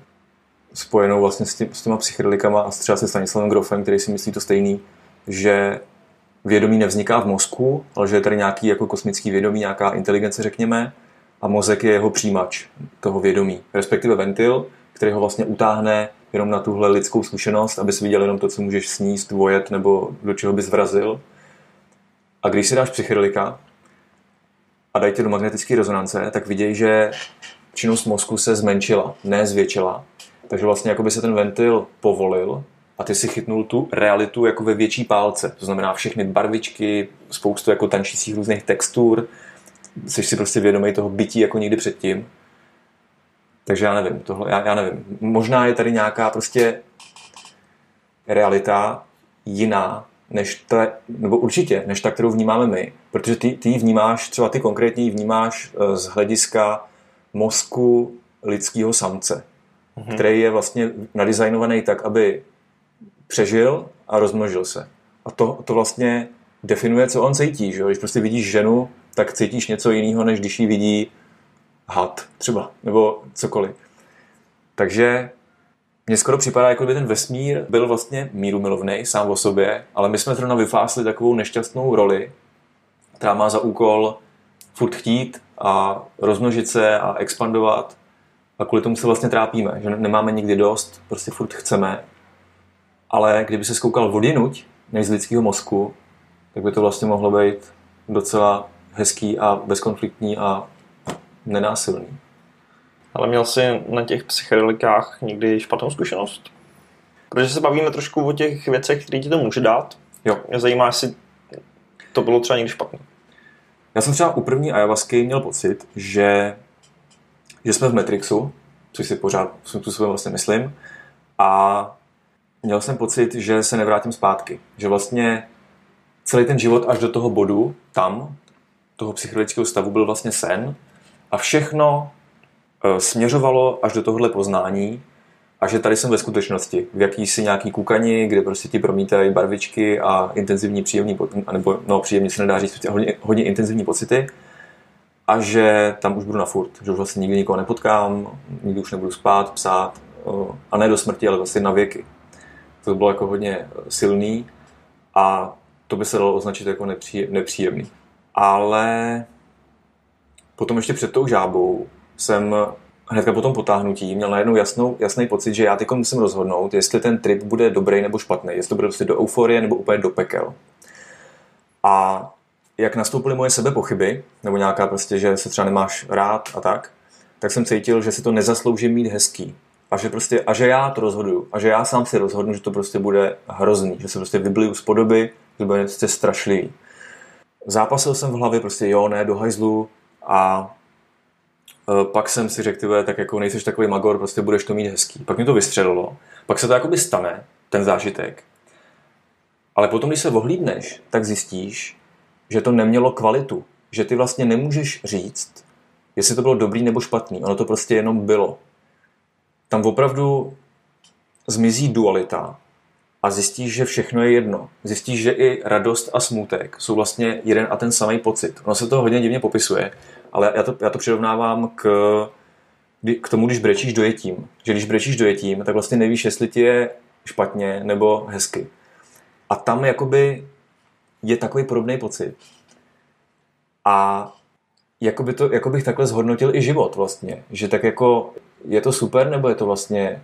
spojenou vlastně s, tě, s těma psychedelikama a třeba se Stanislavem Grofem, který si myslí to stejný, že vědomí nevzniká v mozku, ale že je tady nějaký jako kosmický vědomí, nějaká inteligence, řekněme, a mozek je jeho přijímač toho vědomí, respektive ventil, který ho vlastně utáhne jenom na tuhle lidskou zkušenost, abys viděl jenom to, co můžeš sníst, vojet nebo do čeho bys vrazil. A když si dáš psychedelika a dají tě do magnetické rezonance, tak vidějí, že činnost mozku se zmenšila, ne zvětšila. Takže vlastně jako by se ten ventil povolil a ty si chytnul tu realitu jako ve větší pálce. To znamená všechny barvičky, spoustu jako tančících různých textur. Jsi si prostě vědomý toho bytí jako nikdy předtím. Takže já nevím, tohle, já, já nevím. Možná je tady nějaká prostě realita jiná, než ta, nebo určitě, než ta, kterou vnímáme my. Protože ty, ty ji vnímáš, třeba ty konkrétně ji vnímáš eh, z hlediska mozku lidského samce, mm-hmm. který je vlastně nadizajnovaný tak, aby přežil a rozmnožil se. A to, to vlastně definuje, co on cítí. Že? Když prostě vidíš ženu, tak cítíš něco jiného, než když ji vidí had třeba, nebo cokoliv. Takže mně skoro připadá, jako by ten vesmír byl vlastně míru milovný sám o sobě, ale my jsme zrovna vyfásli takovou nešťastnou roli, která má za úkol furt chtít a rozmnožit se a expandovat a kvůli tomu se vlastně trápíme, že nemáme nikdy dost, prostě furt chceme. Ale kdyby se skoukal vodinuť, než z lidského mozku, tak by to vlastně mohlo být docela hezký a bezkonfliktní a nenásilný. Ale měl jsi na těch psychedelikách někdy špatnou zkušenost? Protože se bavíme trošku o těch věcech, které ti to může dát. Jo. Mě zajímá, jestli to bylo třeba někdy špatné. Já jsem třeba u první ayahuasky měl pocit, že, že jsme v Matrixu, což si pořád svým způsobem vlastně myslím, a měl jsem pocit, že se nevrátím zpátky. Že vlastně celý ten život až do toho bodu, tam, toho psychologického stavu, byl vlastně sen a všechno eh, směřovalo až do tohohle poznání a že tady jsem ve skutečnosti, v jakýsi nějaký kukani, kde prostě ti promítají barvičky a intenzivní příjemný, nebo no příjemně se nedá říct, prostě hodně, hodně intenzivní pocity a že tam už budu na furt, že už vlastně nikdy nikoho nepotkám, nikdy už nebudu spát, psát a ne do smrti, ale vlastně na věky. To bylo jako hodně silný a to by se dalo označit jako nepříjemný. Ale potom ještě před tou žábou jsem hnedka po tom potáhnutí měl najednou jasnou, jasný pocit, že já teď musím rozhodnout, jestli ten trip bude dobrý nebo špatný, jestli to bude prostě do euforie nebo úplně do pekel. A jak nastoupily moje sebe pochyby, nebo nějaká prostě, že se třeba nemáš rád a tak, tak jsem cítil, že si to nezaslouží mít hezký. A že, prostě, a že já to rozhoduju. A že já sám si rozhodnu, že to prostě bude hrozný. Že se prostě vybliju z podoby, že bude prostě strašlivý. Zápasil jsem v hlavě prostě jo, ne, do hajzlu a e, pak jsem si řekl, tyhle, tak jako nejseš takový magor, prostě budeš to mít hezký. Pak mi to vystřelilo. Pak se to jakoby stane, ten zážitek. Ale potom, když se ohlídneš, tak zjistíš, že to nemělo kvalitu. Že ty vlastně nemůžeš říct, jestli to bylo dobrý nebo špatný. Ono to prostě jenom bylo. Tam opravdu zmizí dualita a zjistíš, že všechno je jedno. Zjistíš, že i radost a smutek jsou vlastně jeden a ten samý pocit. Ono se to hodně divně popisuje, ale já to, já to přirovnávám k, k tomu, když brečíš dojetím. Že když brečíš dojetím, tak vlastně nevíš, jestli ti je špatně nebo hezky. A tam jakoby je takový podobný pocit. A jako, to, jako bych takhle zhodnotil i život vlastně. Že tak jako je to super nebo je to vlastně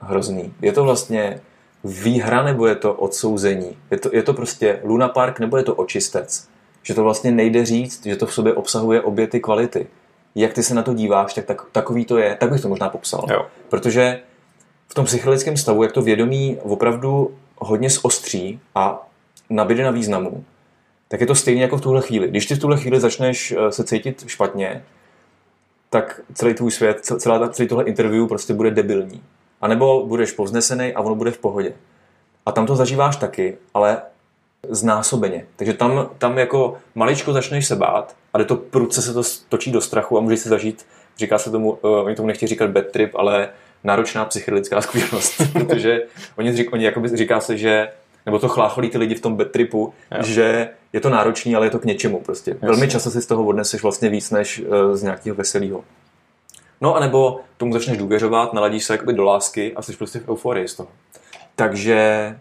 hrozný? Je to vlastně výhra nebo je to odsouzení? Je to, je to prostě Luna Park nebo je to očistec? Že to vlastně nejde říct, že to v sobě obsahuje obě ty kvality. Jak ty se na to díváš, tak, tak takový to je. Tak bych to možná popsal. Jo. Protože v tom psychologickém stavu, jak to vědomí opravdu hodně zostří a nabíde na významu, tak je to stejně jako v tuhle chvíli. Když ty v tuhle chvíli začneš eh, se cítit špatně, tak celý tvůj svět, celá, celý tohle interview prostě bude debilní. A nebo budeš povznesený a ono bude v pohodě. A tam to zažíváš taky, ale znásobeně. Takže tam, tam jako maličko začneš se bát a jde to prudce se to točí do strachu a můžeš se zažít, říká se tomu, uh, oni tomu nechtějí říkat bad trip, ale náročná psychedelická zkušenost, protože oni, řík, oni jakoby říká se, že nebo to chlácholí ty lidi v tom bad tripu, jo. že je to náročný, ale je to k něčemu prostě. Jasně. Velmi často si z toho odneseš vlastně víc než uh, z nějakého veselého. No a nebo tomu začneš důvěřovat, naladíš se jakoby do lásky a jsi prostě v euforii z toho. Takže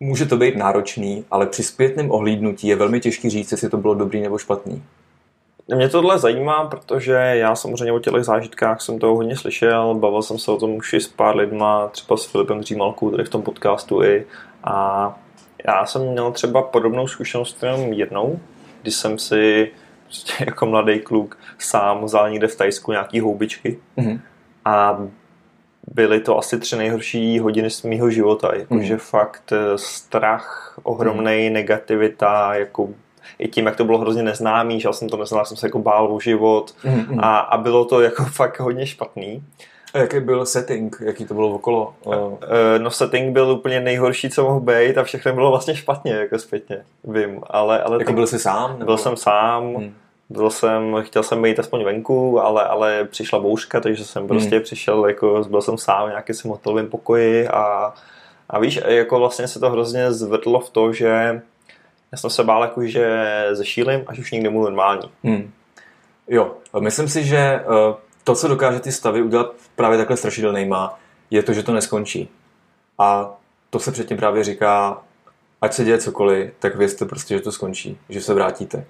může to být náročný, ale při zpětném ohlídnutí je velmi těžký říct, jestli to bylo dobrý nebo špatný. Mě tohle zajímá, protože já samozřejmě o těch zážitkách jsem toho hodně slyšel, bavil jsem se o tom už i s pár lidma, třeba s Filipem Dřímalkou, tady v tom podcastu i. A já jsem měl třeba podobnou zkušenost jenom jednou, kdy jsem si prostě jako mladý kluk sám vzal někde v Tajsku nějaký houbičky mm-hmm. a byly to asi tři nejhorší hodiny z mého života, jakože mm. fakt eh, strach, ohromný mm. negativita, jako i tím, jak to bylo hrozně neznámý, že já jsem to neznal, jsem se jako bál o život mm. a, a bylo to jako fakt hodně špatný. A jaký byl setting? Jaký to bylo okolo? Eh, no setting byl úplně nejhorší, co mohl být a všechno bylo vlastně špatně, jako zpětně, vím. Ale, ale jako tak, byl jsi sám? Nebo? Byl jsem sám, hmm. byl jsem, chtěl jsem být aspoň venku, ale, ale přišla bouřka, takže jsem hmm. prostě hmm. přišel, jako byl jsem sám v nějakém svém hotelovém pokoji a, a víš, jako vlastně se to hrozně zvrtlo v to, že já jsem se bál, jako, že zešílim, až už nikdy budu normální. Hmm. Jo, myslím si, že uh to, co dokáže ty stavy udělat právě takhle strašidelnýma, je to, že to neskončí. A to se předtím právě říká, ať se děje cokoliv, tak vězte prostě, že to skončí, že se vrátíte.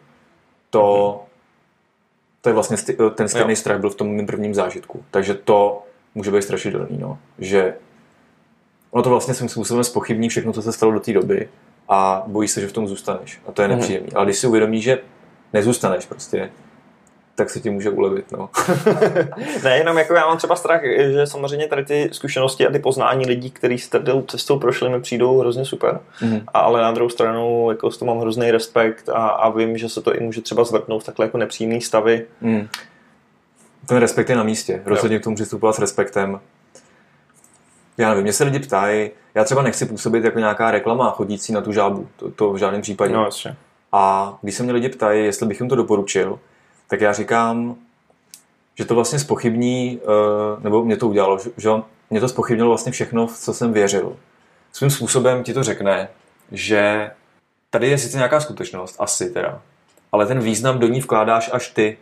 To, mm-hmm. to je vlastně ten stejný strach byl v tom mým prvním zážitku. Takže to může být strašidelný, no. Že ono to vlastně svým způsobem spochybní všechno, co se stalo do té doby a bojí se, že v tom zůstaneš. A to je mhm. nepříjemný. Mm-hmm. Ale když si uvědomíš, že nezůstaneš prostě, tak se ti může ulevit. No. ne, jenom jako já mám třeba strach, že samozřejmě tady ty zkušenosti a ty poznání lidí, kteří s tou cestou prošli, mi přijdou hrozně super. Mm-hmm. Ale na druhou stranu jako s to mám hrozný respekt a, a vím, že se to i může třeba zvrtnout v takhle jako nepříjemný stavy. Mm. Ten respekt je na místě. Rozhodně k tomu přistupovat s respektem. Já nevím, mě se lidi ptají, já třeba nechci působit jako nějaká reklama chodící na tu žábu, to, to v žádném případě. No, jasně. A když se mě lidi ptají, jestli bych jim to doporučil, tak já říkám, že to vlastně spochybní, uh, nebo mě to udělalo, že, mě to spochybnilo vlastně všechno, v co jsem věřil. Svým způsobem ti to řekne, že tady je sice nějaká skutečnost, asi teda, ale ten význam do ní vkládáš až ty.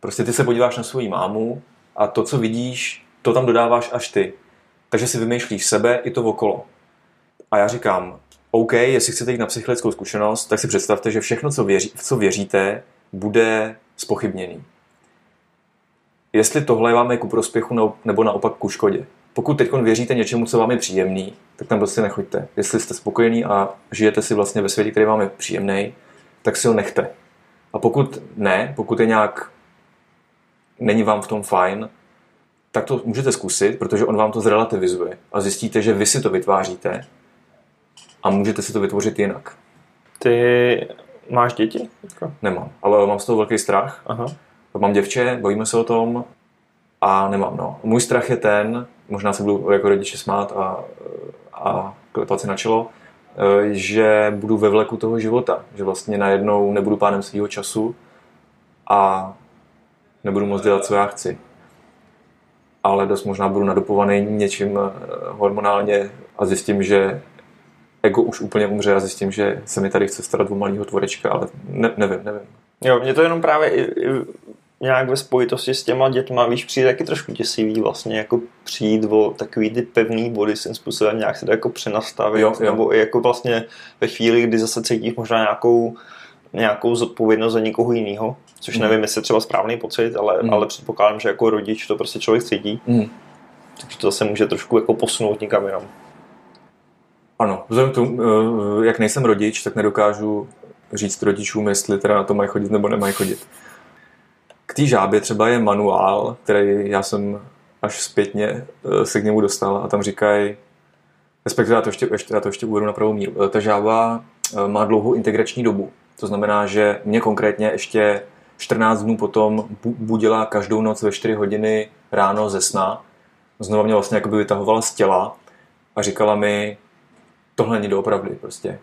Prostě ty se podíváš na svoji mámu a to, co vidíš, to tam dodáváš až ty. Takže si vymýšlíš sebe i to okolo. A já říkám, OK, jestli chcete jít na psychologickou zkušenost, tak si představte, že všechno, co, věří, v co věříte, bude spochybněný. Jestli tohle vám je ku prospěchu nebo naopak ku škodě. Pokud teď věříte něčemu, co vám je příjemný, tak tam prostě nechoďte. Jestli jste spokojení a žijete si vlastně ve světě, který vám je příjemný, tak si ho nechte. A pokud ne, pokud je nějak není vám v tom fajn, tak to můžete zkusit, protože on vám to zrelativizuje a zjistíte, že vy si to vytváříte a můžete si to vytvořit jinak. Ty máš děti? Nemám, ale mám z toho velký strach. Aha. Mám děvče, bojíme se o tom a nemám. No. Můj strach je ten, možná se budu jako rodiče smát a, a klepat si na čelo, že budu ve vleku toho života, že vlastně najednou nebudu pánem svého času a nebudu moct dělat, co já chci. Ale dost možná budu nadopovaný něčím eh, hormonálně a zjistím, že ego už úplně umře a zjistím, že se mi tady chce starat o malého tvorečka, ale ne, nevím, nevím. Jo, mě to jenom právě i, i nějak ve spojitosti s těma dětma, víš, přijde taky trošku děsivý vlastně jako přijít o takový ty pevný body svým způsobem nějak se to jako přenastavit, jo, jo. nebo i jako vlastně ve chvíli, kdy zase cítíš možná nějakou nějakou zodpovědnost za někoho jiného, což mm. nevím, jestli je třeba správný pocit, ale, mm. ale předpokládám, že jako rodič to prostě člověk cítí. Mm. Takže to zase může trošku jako posunout někam jenom. Ano, vzhledem k tomu, eh, jak nejsem rodič, tak nedokážu říct rodičům, jestli teda na to mají chodit nebo nemají chodit. K té žábě třeba je manuál, který já jsem až zpětně eh, se k němu dostal a tam říkají, respektive já to ještě, ještě, já to ještě uvedu na pravou míru. Eh, ta žába má dlouhou integrační dobu. To znamená, že mě konkrétně ještě 14 dnů potom budila každou noc ve 4 hodiny ráno ze sna. Znova mě vlastně jakoby vytahovala z těla a říkala mi, tohle není doopravdy prostě.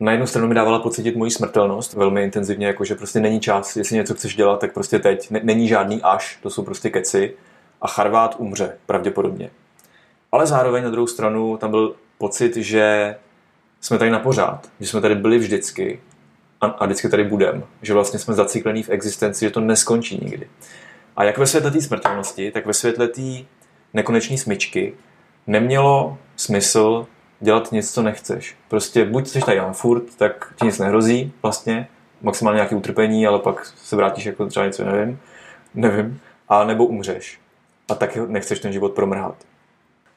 Na jednu stranu mi dávala pocitit moji smrtelnost velmi intenzivně, jakože prostě není čas, jestli něco chceš dělat, tak prostě teď. Není žádný až, to jsou prostě keci a Charvát umře pravděpodobně. Ale zároveň na druhou stranu tam byl pocit, že jsme tady na pořád, že jsme tady byli vždycky a, a vždycky tady budeme. Že vlastně jsme zaciklení v existenci, že to neskončí nikdy. A jak ve světle té smrtelnosti, tak ve světle té nekonečné smyčky nemělo smysl dělat něco, co nechceš. Prostě buď jsi tady furt, tak ti nic nehrozí vlastně, maximálně nějaké utrpení, ale pak se vrátíš jako třeba něco, nevím, nevím, a nebo umřeš. A tak nechceš ten život promrhat.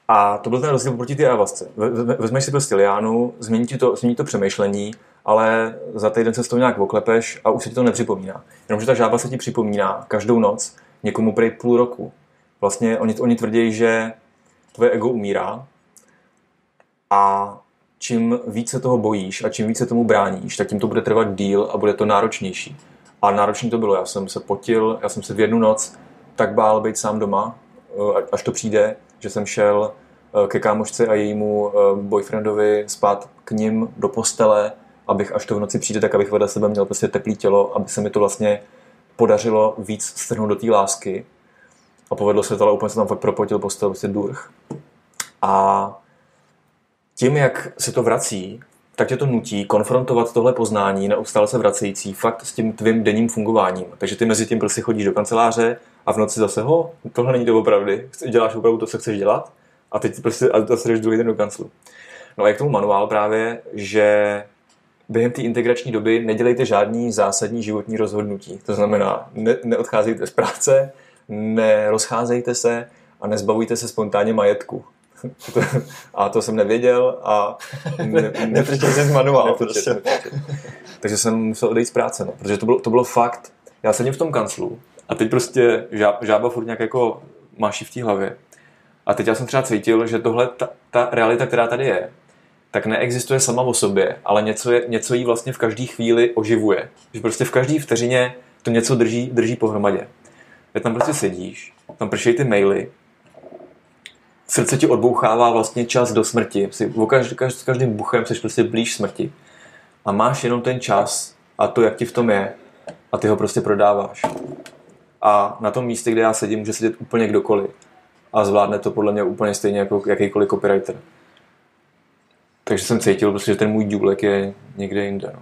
A to byl ten rozdíl proti té avasce. Vezmeš si prostě liánu, změní to, změní to přemýšlení, ale za týden se s toho nějak oklepeš a už se ti to nepřipomíná. Jenomže ta žába se ti připomíná každou noc někomu prej půl roku. Vlastně oni, oni tvrdí, že tvoje ego umírá a čím více toho bojíš a čím více tomu bráníš, tak tím to bude trvat díl a bude to náročnější. A náročný to bylo. Já jsem se potil, já jsem se v jednu noc tak bál být sám doma, eh, až to přijde, že jsem šel eh, ke kámošce a jejímu eh, boyfriendovi spát k ním do postele, abych až to v noci přijde, tak abych vedle sebe měl prostě teplý tělo, aby se mi to vlastně podařilo víc strhnout do té lásky. A povedlo se to, ale úplně se tam fakt propotil postel, prostě durch. A tím, jak se to vrací, tak tě to nutí konfrontovat tohle poznání neustále se vracející fakt s tím tvým denním fungováním. Takže ty mezi tím prostě chodíš do kanceláře a v noci zase, ho, tohle není to opravdy, děláš opravdu to, co chceš dělat a teď prostě a zase jdeš druhý den do kanclu. No a jak tomu manuál právě, že během té integrační doby nedělejte žádný zásadní životní rozhodnutí. To znamená, ne, neodcházejte z práce, nerozcházejte se a nezbavujte se spontánně majetku. A to jsem nevěděl a ne, ne, jsem manuál. Prostě. Takže jsem musel odejít z práce, no, protože to bylo, to bylo fakt. Já sedím v tom kanclu a teď prostě žába, žába furt nějak jako máší v té hlavě. A teď já jsem třeba cítil, že tohle, ta, ta realita, která tady je, tak neexistuje sama o sobě, ale něco, je, něco jí vlastně v každé chvíli oživuje. Že prostě v každé vteřině to něco drží, drží pohromadě. Teď tam prostě sedíš, tam pršejí ty maily, srdce ti odbouchává vlastně čas do smrti. Jsi, každý, každý, s každým buchem jsi prostě blíž smrti. A máš jenom ten čas a to, jak ti v tom je. A ty ho prostě prodáváš. a na tom místě, kde já sedím, může sedět úplně kdokoliv a zvládne to podle mě úplně stejně jako jakýkoliv copywriter. Takže jsem cítil, prostě, že ten můj důlek je někde jinde. No.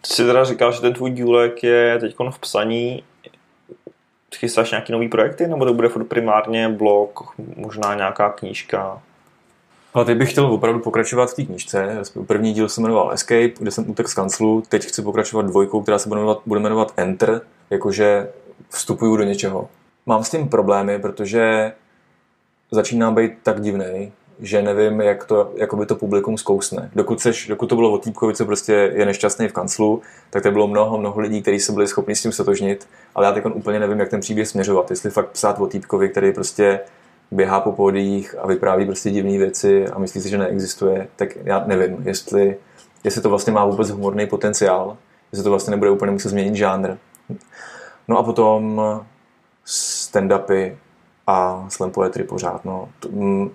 Ty jsi teda říkal, že ten tvůj důlek je teď v psaní. Chystáš nějaký nový projekty, nebo to bude primárně blog, možná nějaká knížka? Ale teď bych chtěl opravdu pokračovat v té knížce. První díl se jmenoval Escape, kde jsem utek z kanclu. Teď chci pokračovat dvojkou, která se bude jmenovat, bude jmenovat Enter, jakože vstupuju do něčeho. Mám s tím problémy, protože začíná být tak divný, že nevím, jak to, jako by to publikum zkousne. Dokud, seš, dokud to bylo o týpkovi, co prostě je nešťastný v kanclu, tak to bylo mnoho, mnoho lidí, kteří se byli schopni s tím sotožnit, ale já teď úplně nevím, jak ten příběh směřovat. Jestli fakt psát o týpkovi, který prostě běhá po pódiích a vypráví prostě divné věci a myslí si, že neexistuje, tak já nevím, jestli, jestli to vlastně má vůbec humorný potenciál, jestli to vlastně nebude úplně muset změnit žánr. No a potom stand-upy a slam poetry pořád. No. Mm,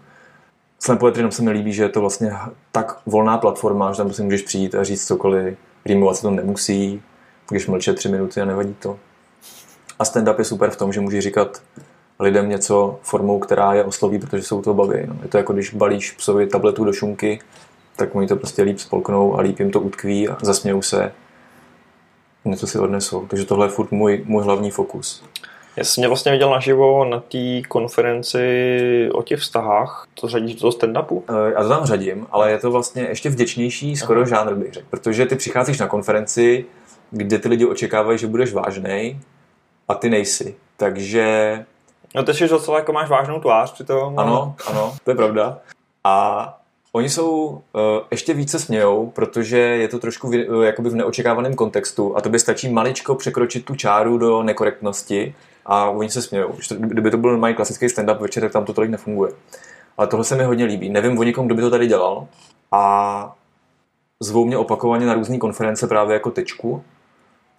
slam poetry se mi líbí, že je to vlastně tak volná platforma, že tam prostě můžeš přijít a říct cokoliv, rýmovat se to nemusí, když mlčet tři minuty a nevadí to. A stand-up je super v tom, že můžeš říkat lidem něco formou, která je osloví, protože jsou to baví. No. Je to jako když balíš psovi tabletu do šunky, tak oni to prostě líp spolknou a líp jim to utkví a zasmějou se. Něco si odnesou. Takže tohle je furt můj, můj hlavní fokus. Já jsem mě vlastně viděl naživo na té konferenci o těch vztahách. To řadíš do stand-upu? Já to tam řadím, ale je to vlastně ještě vděčnější skoro Aha. žánr bych řekl. Protože ty přicházíš na konferenci, kde ty lidi očekávají, že budeš vážnej a ty nejsi. Takže No ty jsi docela jako máš vážnou tvář při tom. Ano, ano, to je pravda. A oni jsou uh, ještě více smějou, protože je to trošku v, uh, jakoby v neočekávaném kontextu a to by stačí maličko překročit tu čáru do nekorektnosti a oni se smějou. Kdyby to byl normální klasický stand-up večer, tak tam to tolik nefunguje. Ale tohle se mi hodně líbí. Nevím o nikom, kdo by to tady dělal a zvou mě opakovaně na různé konference právě jako tečku,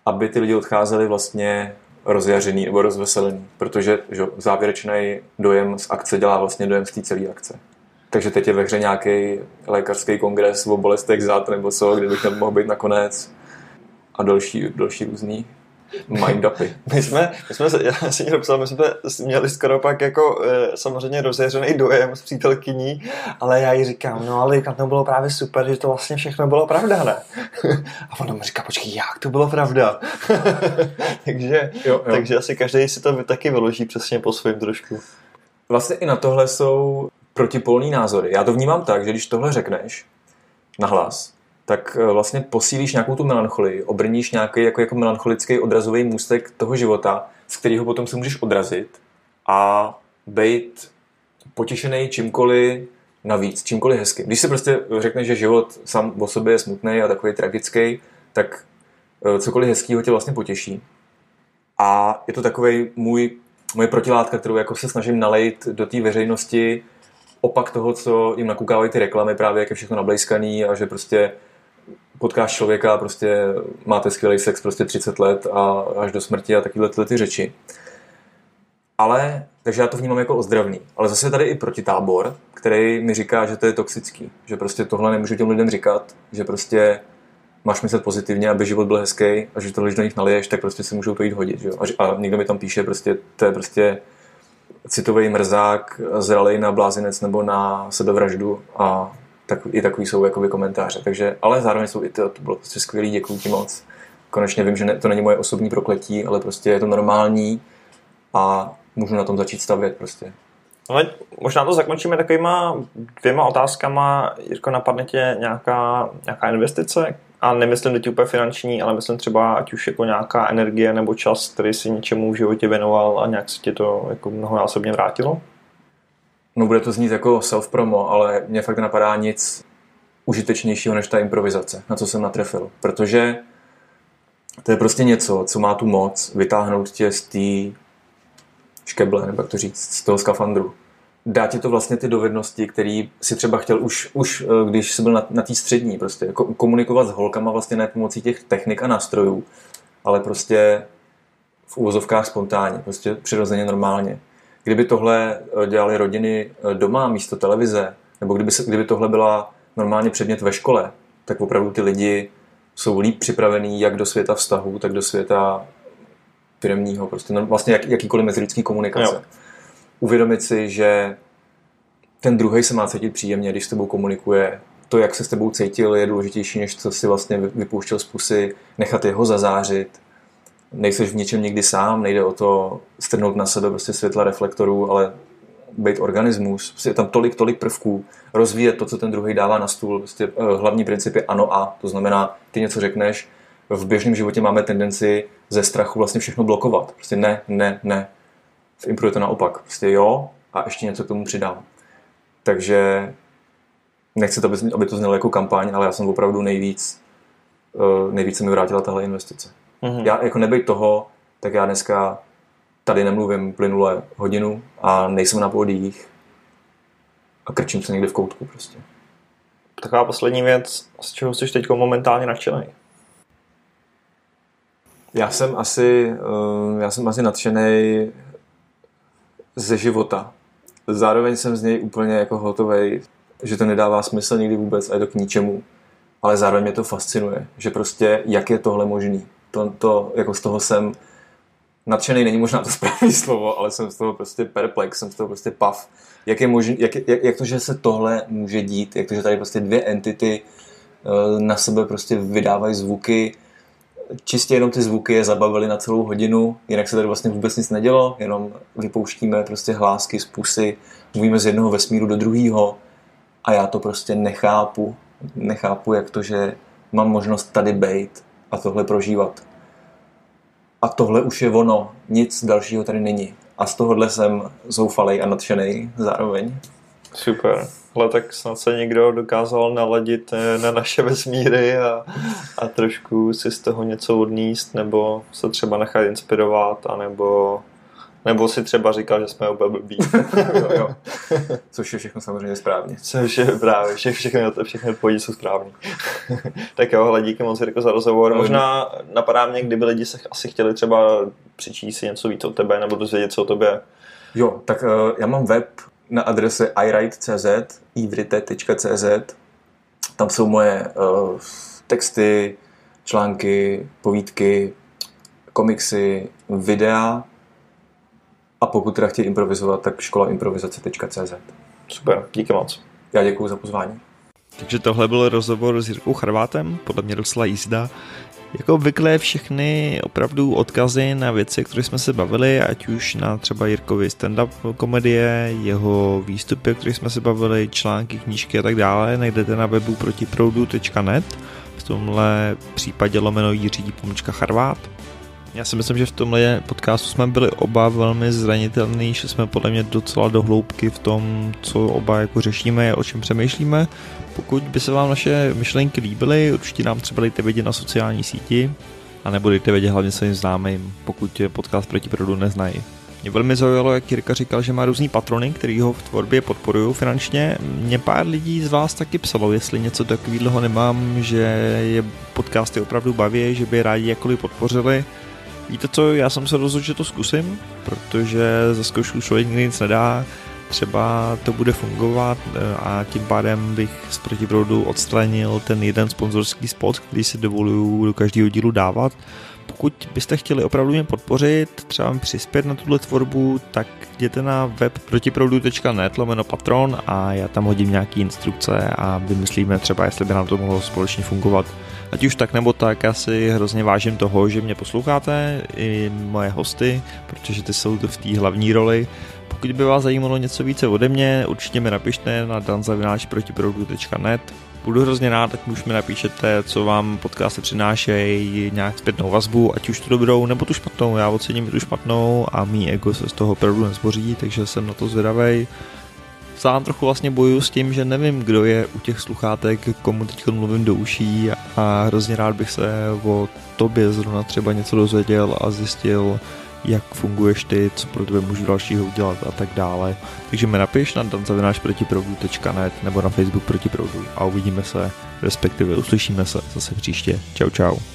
aby ty lidi odcházeli vlastně rozjařený nebo rozveselený, protože že, závěrečný dojem z akce dělá vlastně dojem z té celé akce. Takže teď je ve hře nějaký lékařský kongres o bolestech zad nebo co, kde bych mohl být nakonec a další, další různý mind-upy. My jsme, my jsme já si někdo psal, my jsme měli skoro pak jako e, samozřejmě rozjeřený dojem s přítelkyní, ale já jí říkám, no ale to bylo právě super, že to vlastně všechno bylo pravda, ne? A ona mi říká, počkej, jak to bylo pravda? takže, jo, jo. takže asi každý si to taky vyloží přesně po svém trošku. Vlastně i na tohle jsou protipolní názory. Já to vnímám tak, že když tohle řekneš nahlas, tak eh, vlastně posílíš nějakou tu melancholii, obrníš nějaký jako, jako melancholický odrazový můstek toho života, z kterého potom se můžeš odrazit a být potěšený čímkoliv navíc, čímkoliv hezky. Když si prostě řekneš, že život sám o sobě je smutný a takový tragický, tak eh, cokoliv hezkého tě vlastně potěší. A je to takový můj, moje protilátka, kterou jako se snažím nalejt do té veřejnosti opak toho, co jim nakoukávají ty reklamy, právě jak je všechno nablejskaný a že prostě potkáš člověka prostě máte skvělý sex prostě 30 let a až do smrti a takovéhle ty řeči. Ale, takže já to vnímám jako ozdravný. Ale zase tady i protitábor, který mi říká, že to je toxický. Že prostě tohle nemůžu těm lidem říkat, že prostě máš myslet pozitivně, aby život byl hezký a že tohle, když do nich naliješ, tak prostě si můžou to jít hodit. Že? A, a někdo mi tam píše, prostě, to je prostě citový mrzák, zralej na blázinec nebo na sebevraždu a tak, i takový jsou jakoby komentáře. Takže, ale zároveň jsou i to, to bylo prostě skvělý, děkuji ti moc. Konečně vím, že ne, to není moje osobní prokletí, ale prostě je to normální a můžu na tom začít stavět prostě. Ale možná to zakončíme takovýma dvěma otázkama. Jirko, napadne tě nějaká, nějaká investice? A nemyslím teď úplně finanční, ale myslím třeba ať už jako nějaká energie nebo čas, který si něčemu v životě věnoval a nějak se ti to jako mnohonásobně vrátilo? No bude to znít jako self-promo, ale mě fakt napadá nic užitečnějšího než ta improvizace, na co jsem natrefil. Protože to je prostě něco, co má tu moc vytáhnout tě z té škeble, nebo jak to říct, z toho skafandru. Dá ti to vlastně ty dovednosti, které si třeba chtěl už, už eh, když jsi byl na, na té střední, prostě jako komunikovat s holkama vlastně ne pomocí těch technik a nástrojů, ale prostě v úvozovkách spontánně, prostě přirozeně normálně. Kdyby tohle eh, dělali rodiny eh, doma místo televize, nebo kdyby, se, kdyby tohle byla normálně předmět ve škole, tak opravdu ty lidi jsou líp připravení jak do světa vztahů, tak do světa firmního, prostě no, vlastně jak, jakýkoliv mezilidský komunikace. Jo. Uvědomit si, že ten druhý se má cítit příjemně, když s tebou komunikuje. To, jak se s tebou cítil, je důležitější, než co si vlastně vypouštěl z pusy, nechat jeho zazářit. Nejseš v něčem nikdy sám, nejde o to strhnout na sebe prostě světla reflektorů, ale být organismus. Prostě je tam tolik, tolik prvků. Rozvíjet to, co ten druhý dává na stůl. Prostě, uh, hlavní princip je ano a. To znamená, ty něco řekneš, v běžném životě máme tendenci ze strachu vlastně všechno blokovat. Prostě ne, ne, ne. V impro je to naopak. Prostě jo a ještě něco k tomu přidám. Takže nechci, aby, aby to znělo jako kampaň, ale já jsem opravdu nejvíc, uh, nejvíc se mi vrátila tahle investice. Mm-hmm. Já jako nebejt toho, tak já dneska tady nemluvím plynule hodinu a nejsem na pódiích a krčím se někde v koutku prostě. Taková poslední věc, z čeho jsi teď momentálně nadšený? Já jsem asi, uh, já jsem asi nadšený ze života. Zároveň jsem z něj úplně jako hotový, že to nedává smysl nikdy vůbec a je to k ničemu. Ale zároveň mě to fascinuje, že prostě jak je tohle možný. To, to jako z toho jsem nadšený není možná to správné slovo, ale jsem z toho prostě perplex, jsem z toho prostě pav. Jak, je možný, jak, jak, jak to, že se tohle může dít, jak to, že tady prostě dvě entity uh, na sebe prostě vydávají zvuky, čistě jenom ty zvuky je zabavily na celou hodinu, jinak se tady vlastně vůbec nic nedělo, jenom vypouštíme prostě hlásky z pusy, mluvíme z jednoho vesmíru do druhého a já to prostě nechápu. Nechápu, jak to, že mám možnost tady být a tohle prožívat. A tohle už je ono, nic dalšího tady není. A z tohohle jsem zoufalej a nadšený zároveň. Super. Ale tak snad se někdo dokázal naladit eh, na naše vesmíry a, a trošku si z toho něco odníst, nebo se třeba nechat inspirovat, anebo nebo si třeba říkal, že jsme úplně blbí. jo, jo. Což je všechno samozřejmě správně. Což je právě, vše, všechny, všechny odpovědi jsou správné. tak jo, hele, díky moc Jirko za rozhovor. Možná napadá mě, kdyby lidi se asi chtěli třeba přičíst si něco víc o tebe nebo dozvědět co o tobě. Jo, tak uh, já mám web na adrese iwrite.cz, ivrite.cz. Tam jsou moje uh, texty, články, povídky, komiksy, videa a pokud teda chtějí improvizovat, tak škola improvizace.cz. Super, díky moc. Já děkuji za pozvání. Takže tohle byl rozhovor s Jirkou Charvátem, podle mě docela jízda. Jako obvykle všechny opravdu odkazy na věci, které jsme se bavili, ať už na třeba Jirkovi stand-up komedie, jeho výstupy, o kterých jsme se bavili, články, knížky a tak dále, najdete na webu protiproudu.net, v tomhle případě lomeno Jiří Pomčka Charvát. Já si myslím, že v tomhle podcastu jsme byli oba velmi zranitelní, že jsme podle mě docela do hloubky v tom, co oba jako řešíme, o čem přemýšlíme. Pokud by se vám naše myšlenky líbily, určitě nám třeba dejte vědět na sociální síti, a nebo dejte vědět hlavně svým známým, pokud je podcast proti produ neznají. Mě velmi zaujalo, jak Jirka říkal, že má různý patrony, který ho v tvorbě podporují finančně. Mě pár lidí z vás taky psalo, jestli něco takového nemám, že je podcasty opravdu baví, že by rádi jakkoliv podpořili. Víte co, já jsem se rozhodl, že to zkusím, protože za zkoušku člověk nikdy nic nedá, třeba to bude fungovat eh, a tím pádem bych z protiproudu odstranil ten jeden sponzorský spot, který si dovoluju do každého dílu dávat. Pokud byste chtěli opravdu mě podpořit, třeba mi přispět na tuhle tvorbu, tak jděte na web protiproudu.net lomeno patron a já tam hodím nějaký instrukce a vymyslíme třeba, jestli by nám to mohlo společně fungovat. Ať už tak nebo tak, já si hrozně vážím toho, že mě posloucháte, i moje hosty, protože ty jsou v té hlavní roli. Pokud by vás zajímalo něco více ode mě, určitě mi napište na danzavináčprotiproudu.net Budu hrozně rád, ať už mi napíšete, co vám podcasty přinášejí, nějak zpětnou vazbu, ať už tu dobrou nebo tu špatnou. Já ocením tu špatnou a mý ego se z toho opravdu nezboří, takže jsem na to zvědavej sám trochu vlastně bojuju s tím, že nevím, kdo je u těch sluchátek, komu teď mluvím do uší a hrozně rád bych se o tobě zrovna třeba něco dozvěděl a zjistil, jak funguješ ty, co pro tebe můžu dalšího udělat a tak dále. Takže mi napiš na danzavinášprotiproudu.net nebo na Facebook proti proudu a uvidíme se, respektive uslyšíme se zase příště. Čau čau.